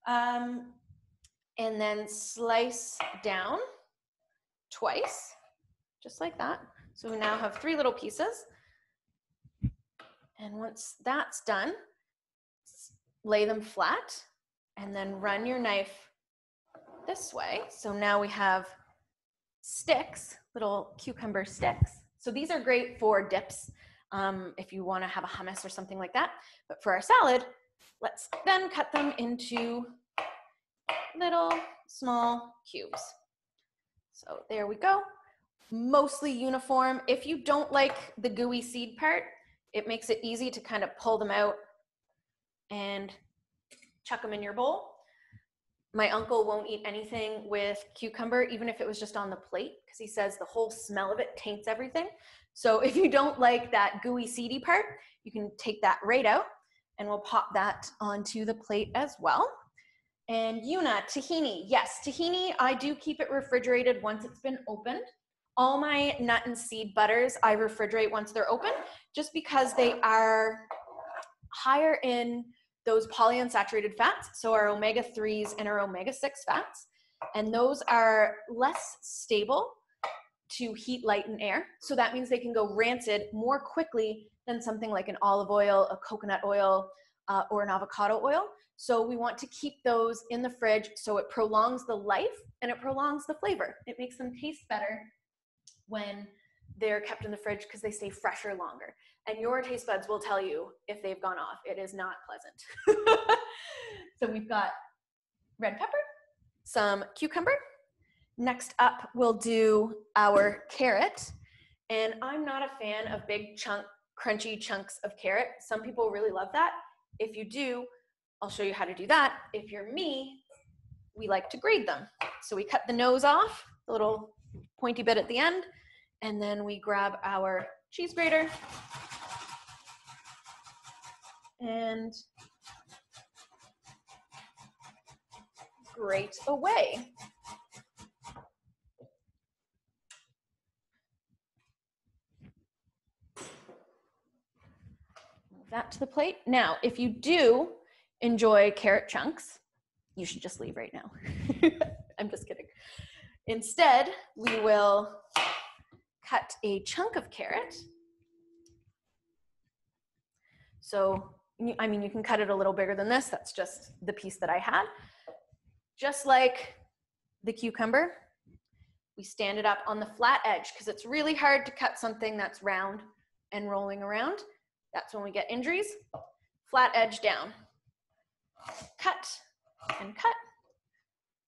Um, and then slice down twice, just like that. So we now have three little pieces. And once that's done, lay them flat and then run your knife this way. So now we have sticks, little cucumber sticks. So these are great for dips um, if you want to have a hummus or something like that. But for our salad, let's then cut them into little small cubes. So there we go. Mostly uniform. If you don't like the gooey seed part, it makes it easy to kind of pull them out and chuck them in your bowl. My uncle won't eat anything with cucumber, even if it was just on the plate, because he says the whole smell of it taints everything. So if you don't like that gooey seedy part, you can take that right out and we'll pop that onto the plate as well. And Yuna, tahini. Yes, tahini, I do keep it refrigerated once it's been opened. All my nut and seed butters, I refrigerate once they're open, just because they are higher in those polyunsaturated fats, so our omega 3s and our omega 6 fats. And those are less stable to heat, light, and air. So that means they can go rancid more quickly than something like an olive oil, a coconut oil, uh, or an avocado oil. So we want to keep those in the fridge so it prolongs the life and it prolongs the flavor. It makes them taste better when they're kept in the fridge because they stay fresher longer. And your taste buds will tell you if they've gone off. It is not pleasant. so we've got red pepper, some cucumber. Next up, we'll do our carrot. And I'm not a fan of big chunk, crunchy chunks of carrot. Some people really love that. If you do, I'll show you how to do that. If you're me, we like to grade them. So we cut the nose off, the little pointy bit at the end, and then we grab our cheese grater and grate away. Move that to the plate. Now, if you do enjoy carrot chunks, you should just leave right now. I'm just kidding. Instead, we will cut a chunk of carrot. So I mean, you can cut it a little bigger than this. That's just the piece that I had. Just like the cucumber, we stand it up on the flat edge because it's really hard to cut something that's round and rolling around. That's when we get injuries. Flat edge down. Cut and cut.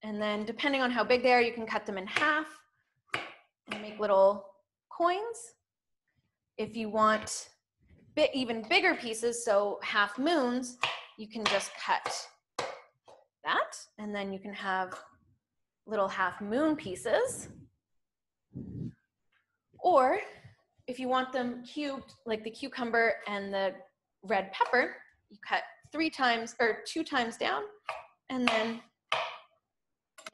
And then depending on how big they are, you can cut them in half and make little coins. If you want bit even bigger pieces, so half moons, you can just cut that, and then you can have little half moon pieces. Or if you want them cubed, like the cucumber and the red pepper, you cut three times or two times down, and then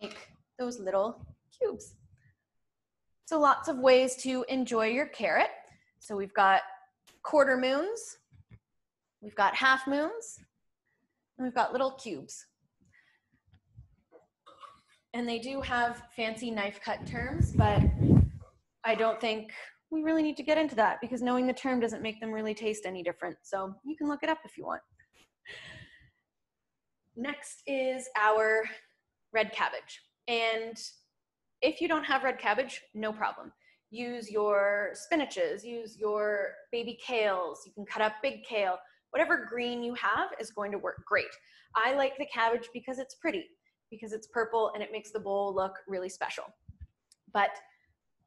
make those little cubes. So lots of ways to enjoy your carrot. So we've got quarter moons, we've got half moons, and we've got little cubes. And they do have fancy knife cut terms, but I don't think we really need to get into that because knowing the term doesn't make them really taste any different. So you can look it up if you want. Next is our red cabbage. And if you don't have red cabbage, no problem use your spinaches, use your baby kales. You can cut up big kale. Whatever green you have is going to work great. I like the cabbage because it's pretty, because it's purple and it makes the bowl look really special. But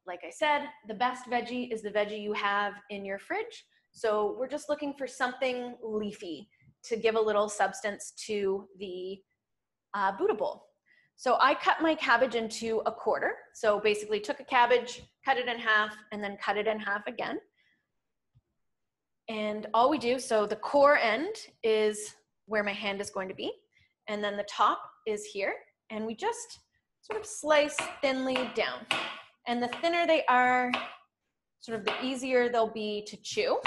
like I said, the best veggie is the veggie you have in your fridge. So we're just looking for something leafy to give a little substance to the uh, Buddha bowl. So I cut my cabbage into a quarter. So basically took a cabbage, cut it in half, and then cut it in half again. And all we do, so the core end is where my hand is going to be. And then the top is here. And we just sort of slice thinly down. And the thinner they are, sort of the easier they'll be to chew.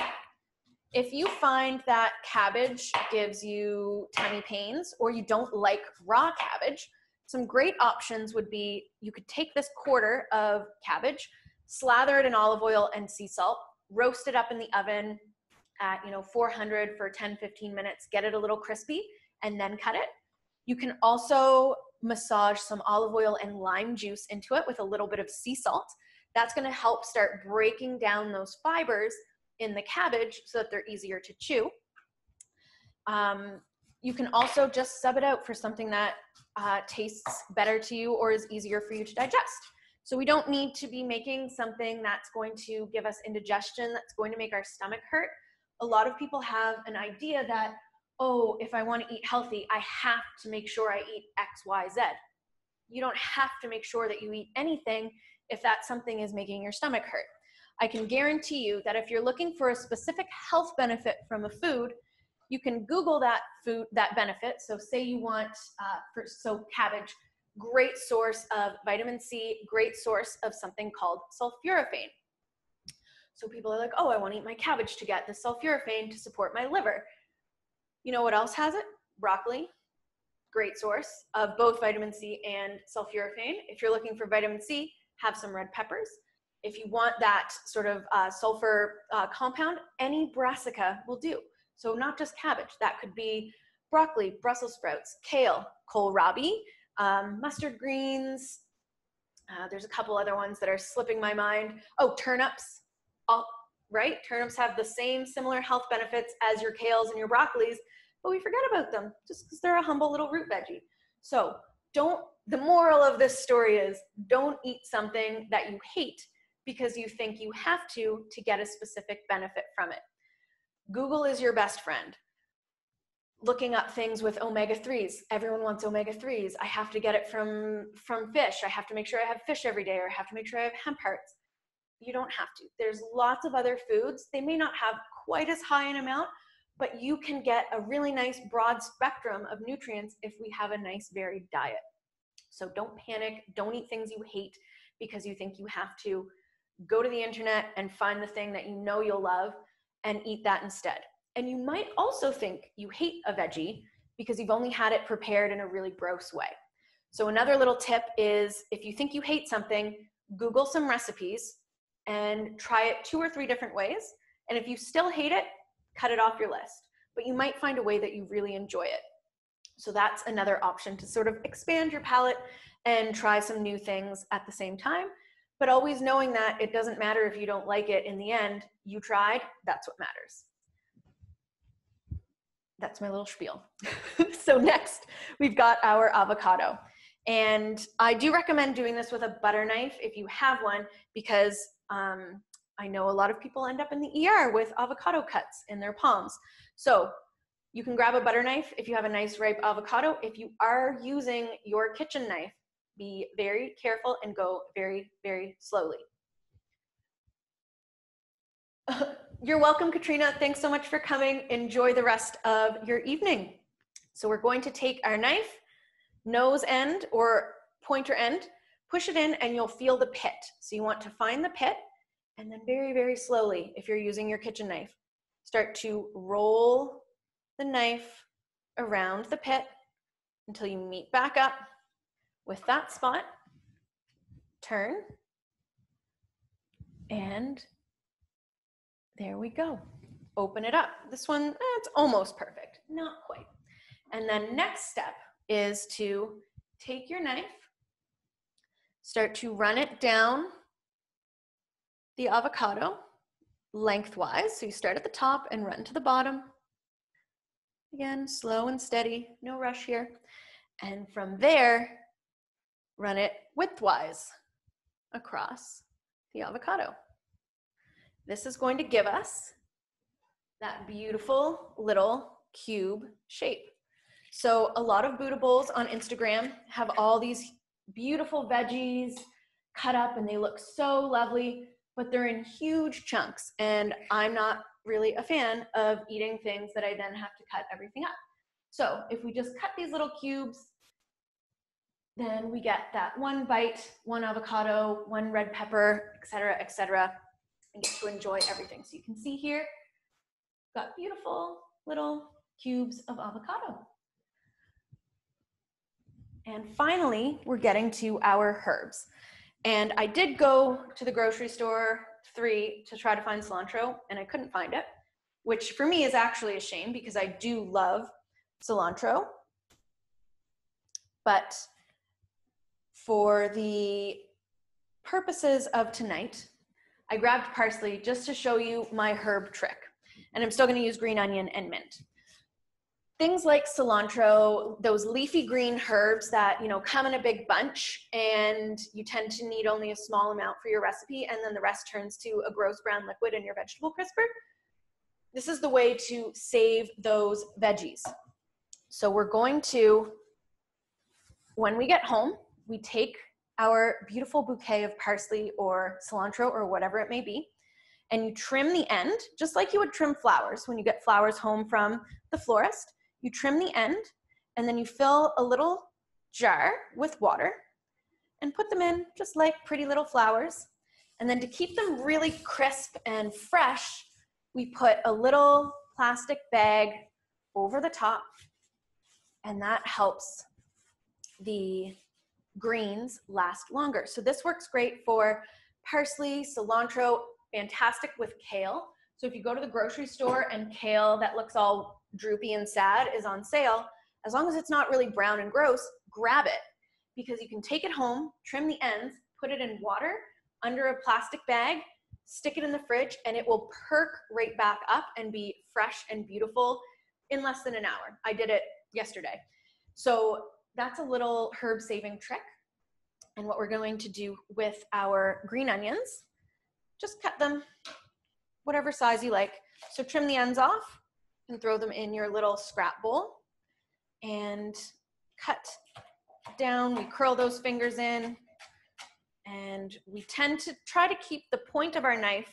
If you find that cabbage gives you tummy pains or you don't like raw cabbage, some great options would be you could take this quarter of cabbage, slather it in olive oil and sea salt, roast it up in the oven at you know 400 for 10 15 minutes, get it a little crispy and then cut it. You can also massage some olive oil and lime juice into it with a little bit of sea salt. That's going to help start breaking down those fibers in the cabbage so that they're easier to chew. Um, you can also just sub it out for something that uh, tastes better to you or is easier for you to digest. So we don't need to be making something that's going to give us indigestion, that's going to make our stomach hurt. A lot of people have an idea that, oh, if I want to eat healthy, I have to make sure I eat X, Y, Z. You don't have to make sure that you eat anything if that something is making your stomach hurt. I can guarantee you that if you're looking for a specific health benefit from a food, you can Google that food, that benefit. So say you want, uh, for, so cabbage, great source of vitamin C, great source of something called sulforaphane. So people are like, oh, I want to eat my cabbage to get the sulforaphane to support my liver. You know what else has it? Broccoli, great source of both vitamin C and sulforaphane. If you're looking for vitamin C, have some red peppers. If you want that sort of uh, sulfur uh, compound, any brassica will do. So not just cabbage, that could be broccoli, Brussels sprouts, kale, kohlrabi, um, mustard greens. Uh, there's a couple other ones that are slipping my mind. Oh, turnips, all, right? Turnips have the same similar health benefits as your kales and your broccolis, but we forget about them just because they're a humble little root veggie. So don't, the moral of this story is don't eat something that you hate because you think you have to to get a specific benefit from it. Google is your best friend. Looking up things with omega 3s. Everyone wants omega 3s. I have to get it from, from fish. I have to make sure I have fish every day, or I have to make sure I have hemp hearts. You don't have to. There's lots of other foods. They may not have quite as high an amount, but you can get a really nice broad spectrum of nutrients if we have a nice varied diet. So don't panic. Don't eat things you hate because you think you have to. Go to the internet and find the thing that you know you'll love and eat that instead. And you might also think you hate a veggie because you've only had it prepared in a really gross way. So, another little tip is if you think you hate something, Google some recipes and try it two or three different ways. And if you still hate it, cut it off your list. But you might find a way that you really enjoy it. So, that's another option to sort of expand your palate and try some new things at the same time but always knowing that it doesn't matter if you don't like it in the end you tried that's what matters. That's my little spiel. So next we've got our avocado. And i do recommend doing this with a butter knife if you have one because um, i know a lot of people end up in the er with avocado cuts in their palms. So you can grab a butter knife if you have a nice ripe avocado. If you are using your kitchen knife be very careful and go very, very slowly. You're welcome, Katrina. Thanks so much for coming. Enjoy the rest of your evening. So we're going to take our knife, nose end or pointer end, push it in and you'll feel the pit. So you want to find the pit and then very, very slowly, if you're using your kitchen knife, start to roll the knife around the pit until you meet back up with that spot, turn, and there we go. Open it up. This one, eh, it's almost perfect, not quite. And then next step is to take your knife, start to run it down the avocado lengthwise. So you start at the top and run to the bottom. Again, slow and steady, no rush here. And from there, run it widthwise across the avocado. This is going to give us that beautiful little cube shape. So a lot of Buddha bowls on Instagram have all these beautiful veggies cut up and they look so lovely, but they're in huge chunks. And I'm not really a fan of eating things that I then have to cut everything up. So if we just cut these little cubes, then we get that one bite, one avocado, one red pepper, etc., etc., and get to enjoy everything. So you can see here, got beautiful little cubes of avocado. And finally, we're getting to our herbs. And I did go to the grocery store three to try to find cilantro, and I couldn't find it, which for me is actually a shame because I do love cilantro. But for the purposes of tonight, I grabbed parsley just to show you my herb trick. And I'm still gonna use green onion and mint things like cilantro, those leafy green herbs that, you know, come in a big bunch and you tend to need only a small amount for your recipe and then the rest turns to a gross brown liquid in your vegetable crisper. This is the way to save those veggies. So we're going to, when we get home, we take our beautiful bouquet of parsley or cilantro or whatever it may be, and you trim the end, just like you would trim flowers when you get flowers home from the florist you trim the end, and then you fill a little jar with water and put them in just like pretty little flowers. And then to keep them really crisp and fresh, we put a little plastic bag over the top, and that helps the greens last longer. So this works great for parsley, cilantro, fantastic with kale. So if you go to the grocery store and kale that looks all droopy and sad is on sale, as long as it's not really brown and gross, grab it because you can take it home, trim the ends, put it in water under a plastic bag, stick it in the fridge, and it will perk right back up and be fresh and beautiful in less than an hour. I did it yesterday. So that's a little herb saving trick. And what we're going to do with our green onions, just cut them whatever size you like. So trim the ends off, and throw them in your little scrap bowl and cut down. We curl those fingers in and we tend to try to keep the point of our knife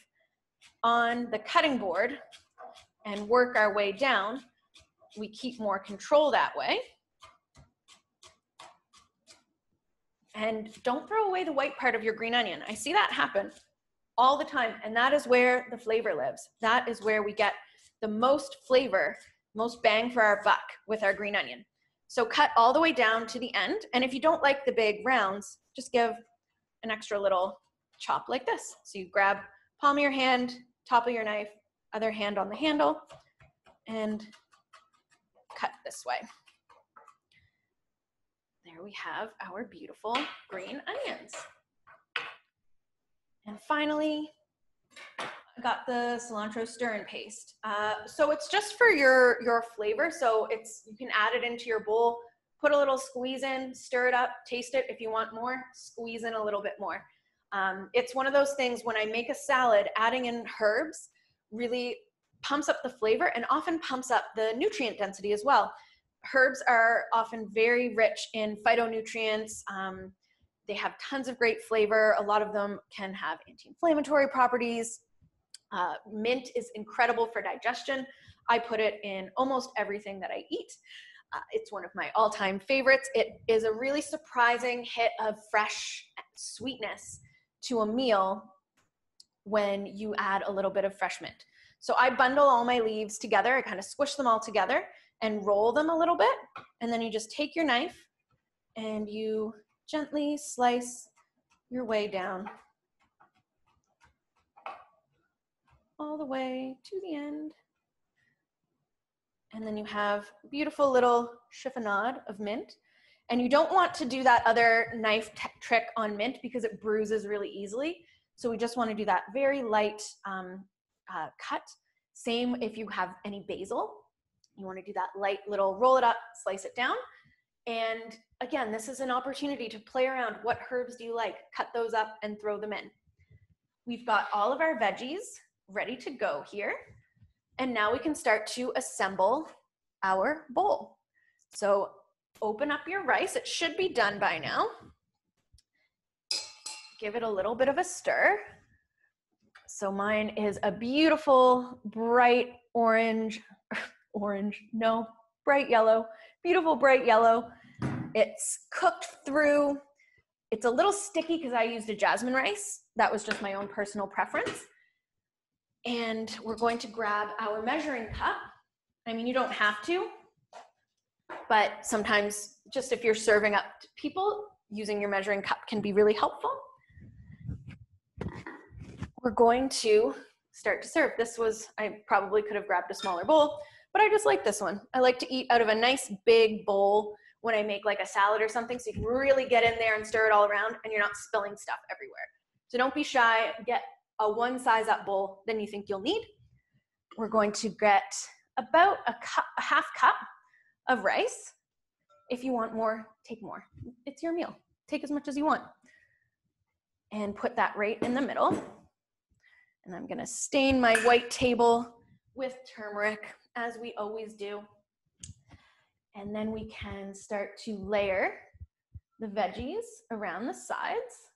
on the cutting board and work our way down. We keep more control that way. And don't throw away the white part of your green onion. I see that happen all the time. And that is where the flavor lives. That is where we get the most flavor, most bang for our buck with our green onion. So cut all the way down to the end. And if you don't like the big rounds, just give an extra little chop like this. So you grab palm of your hand, top of your knife, other hand on the handle, and cut this way. We have our beautiful green onions. And finally, I got the cilantro stir and paste. Uh, so it's just for your, your flavor. So it's, you can add it into your bowl, put a little squeeze in, stir it up, taste it. If you want more, squeeze in a little bit more. Um, it's one of those things when I make a salad, adding in herbs really pumps up the flavor and often pumps up the nutrient density as well. Herbs are often very rich in phytonutrients. Um, they have tons of great flavor. A lot of them can have anti-inflammatory properties, uh, mint is incredible for digestion. I put it in almost everything that I eat. Uh, it's one of my all time favorites. It is a really surprising hit of fresh sweetness to a meal when you add a little bit of fresh mint. So I bundle all my leaves together, I kind of squish them all together and roll them a little bit. And then you just take your knife and you gently slice your way down all the way to the end. And then you have beautiful little chiffonade of mint. And you don't want to do that other knife trick on mint because it bruises really easily. So we just want to do that very light um, uh, cut. Same if you have any basil. You want to do that light little roll it up, slice it down. And again, this is an opportunity to play around. What herbs do you like? Cut those up and throw them in. We've got all of our veggies ready to go here. And now we can start to assemble our bowl. So open up your rice. It should be done by now. Give it a little bit of a stir. So mine is a beautiful, bright orange, orange, no, bright yellow, beautiful bright yellow. It's cooked through. It's a little sticky because I used a jasmine rice. That was just my own personal preference. And we're going to grab our measuring cup. I mean, you don't have to, but sometimes just if you're serving up to people, using your measuring cup can be really helpful. We're going to start to serve. This was, I probably could have grabbed a smaller bowl, but I just like this one. I like to eat out of a nice big bowl when I make like a salad or something so you can really get in there and stir it all around and you're not spilling stuff everywhere. So don't be shy, get a one size up bowl than you think you'll need. We're going to get about a cup, a half cup of rice. If you want more, take more. It's your meal. Take as much as you want. And put that right in the middle. And I'm gonna stain my white table with turmeric, as we always do. And then we can start to layer the veggies around the sides.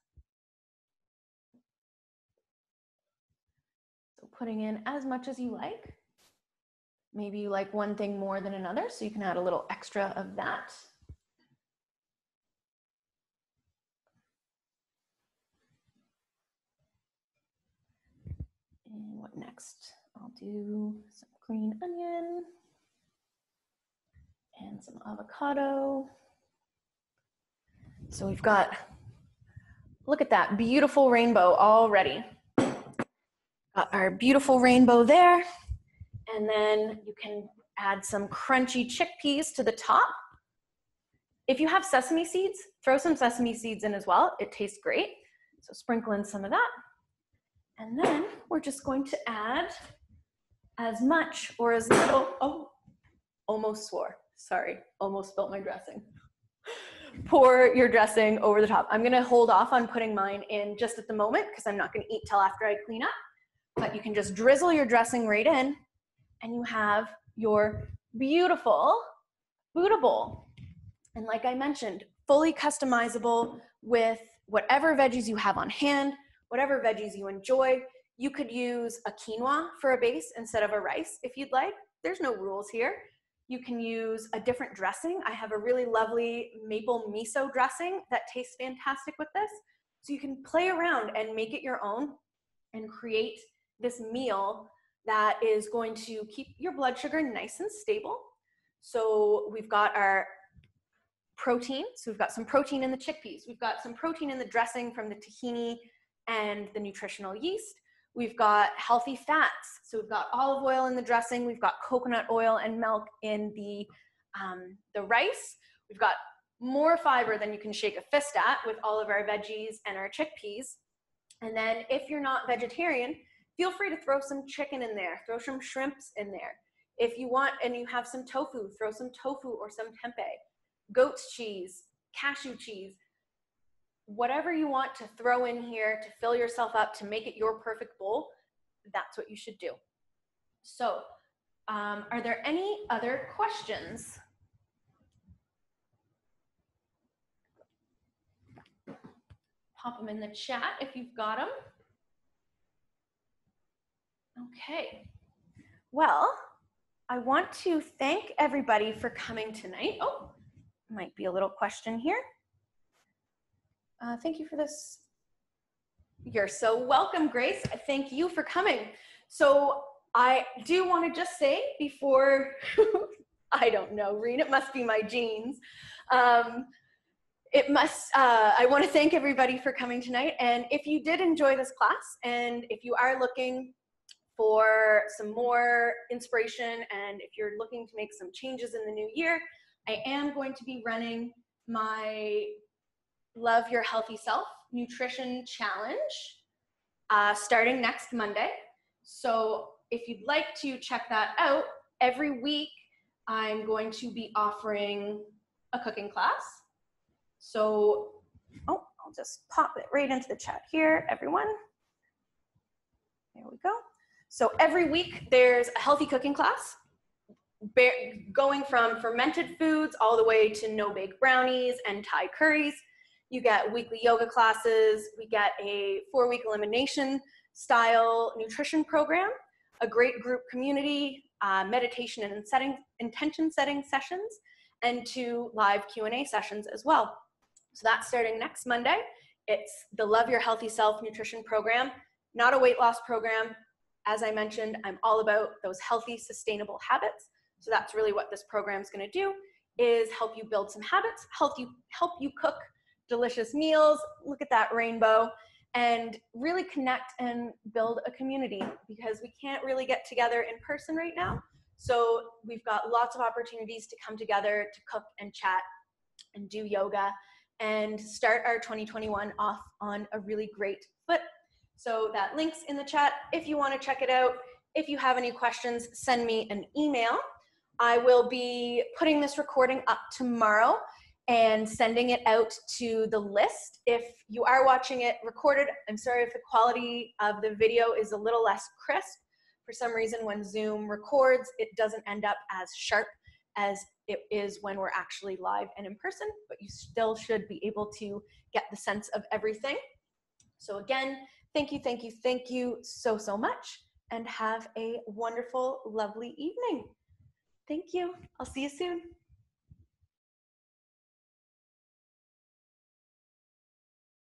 So putting in as much as you like. Maybe you like one thing more than another, so you can add a little extra of that. And what next? I'll do green onion and some avocado. So we've got, look at that beautiful rainbow already. Got our beautiful rainbow there. And then you can add some crunchy chickpeas to the top. If you have sesame seeds, throw some sesame seeds in as well. It tastes great. So sprinkle in some of that. And then we're just going to add as much or as little, oh, oh, almost swore. Sorry, almost spilt my dressing. Pour your dressing over the top. I'm gonna hold off on putting mine in just at the moment because I'm not gonna eat till after I clean up. But you can just drizzle your dressing right in and you have your beautiful Buddha bowl. And like I mentioned, fully customizable with whatever veggies you have on hand, whatever veggies you enjoy. You could use a quinoa for a base instead of a rice if you'd like. There's no rules here. You can use a different dressing. I have a really lovely maple miso dressing that tastes fantastic with this. So you can play around and make it your own and create this meal that is going to keep your blood sugar nice and stable. So we've got our protein. So we've got some protein in the chickpeas. We've got some protein in the dressing from the tahini and the nutritional yeast. We've got healthy fats. So we've got olive oil in the dressing. We've got coconut oil and milk in the, um, the rice. We've got more fiber than you can shake a fist at with all of our veggies and our chickpeas. And then if you're not vegetarian, feel free to throw some chicken in there, throw some shrimps in there. If you want and you have some tofu, throw some tofu or some tempeh, goat's cheese, cashew cheese, whatever you want to throw in here to fill yourself up to make it your perfect bowl, that's what you should do. So, um, are there any other questions? Pop them in the chat if you've got them. Okay. Well, I want to thank everybody for coming tonight. Oh, might be a little question here. Uh, thank you for this. You're so welcome, Grace. Thank you for coming. So I do want to just say before, I don't know, Reen, it must be my genes. Um, it must, uh, I want to thank everybody for coming tonight. And if you did enjoy this class and if you are looking for some more inspiration and if you're looking to make some changes in the new year, I am going to be running my Love Your Healthy Self Nutrition Challenge uh, starting next Monday. So if you'd like to check that out, every week I'm going to be offering a cooking class. So, oh, I'll just pop it right into the chat here, everyone. There we go. So every week there's a healthy cooking class going from fermented foods all the way to no bake brownies and Thai curries. You get weekly yoga classes. We get a four week elimination style nutrition program, a great group community, uh, meditation and setting, intention setting sessions, and two live Q&A sessions as well. So that's starting next Monday. It's the Love Your Healthy Self nutrition program, not a weight loss program. As I mentioned, I'm all about those healthy, sustainable habits. So that's really what this program is going to do is help you build some habits, help you help you cook delicious meals, look at that rainbow and really connect and build a community because we can't really get together in person right now. So we've got lots of opportunities to come together to cook and chat and do yoga and start our 2021 off on a really great foot. So that link's in the chat if you want to check it out. If you have any questions, send me an email. I will be putting this recording up tomorrow and sending it out to the list. If you are watching it recorded, I'm sorry if the quality of the video is a little less crisp. For some reason, when Zoom records, it doesn't end up as sharp as it is when we're actually live and in person, but you still should be able to get the sense of everything. So again, thank you, thank you, thank you so, so much, and have a wonderful, lovely evening. Thank you. I'll see you soon.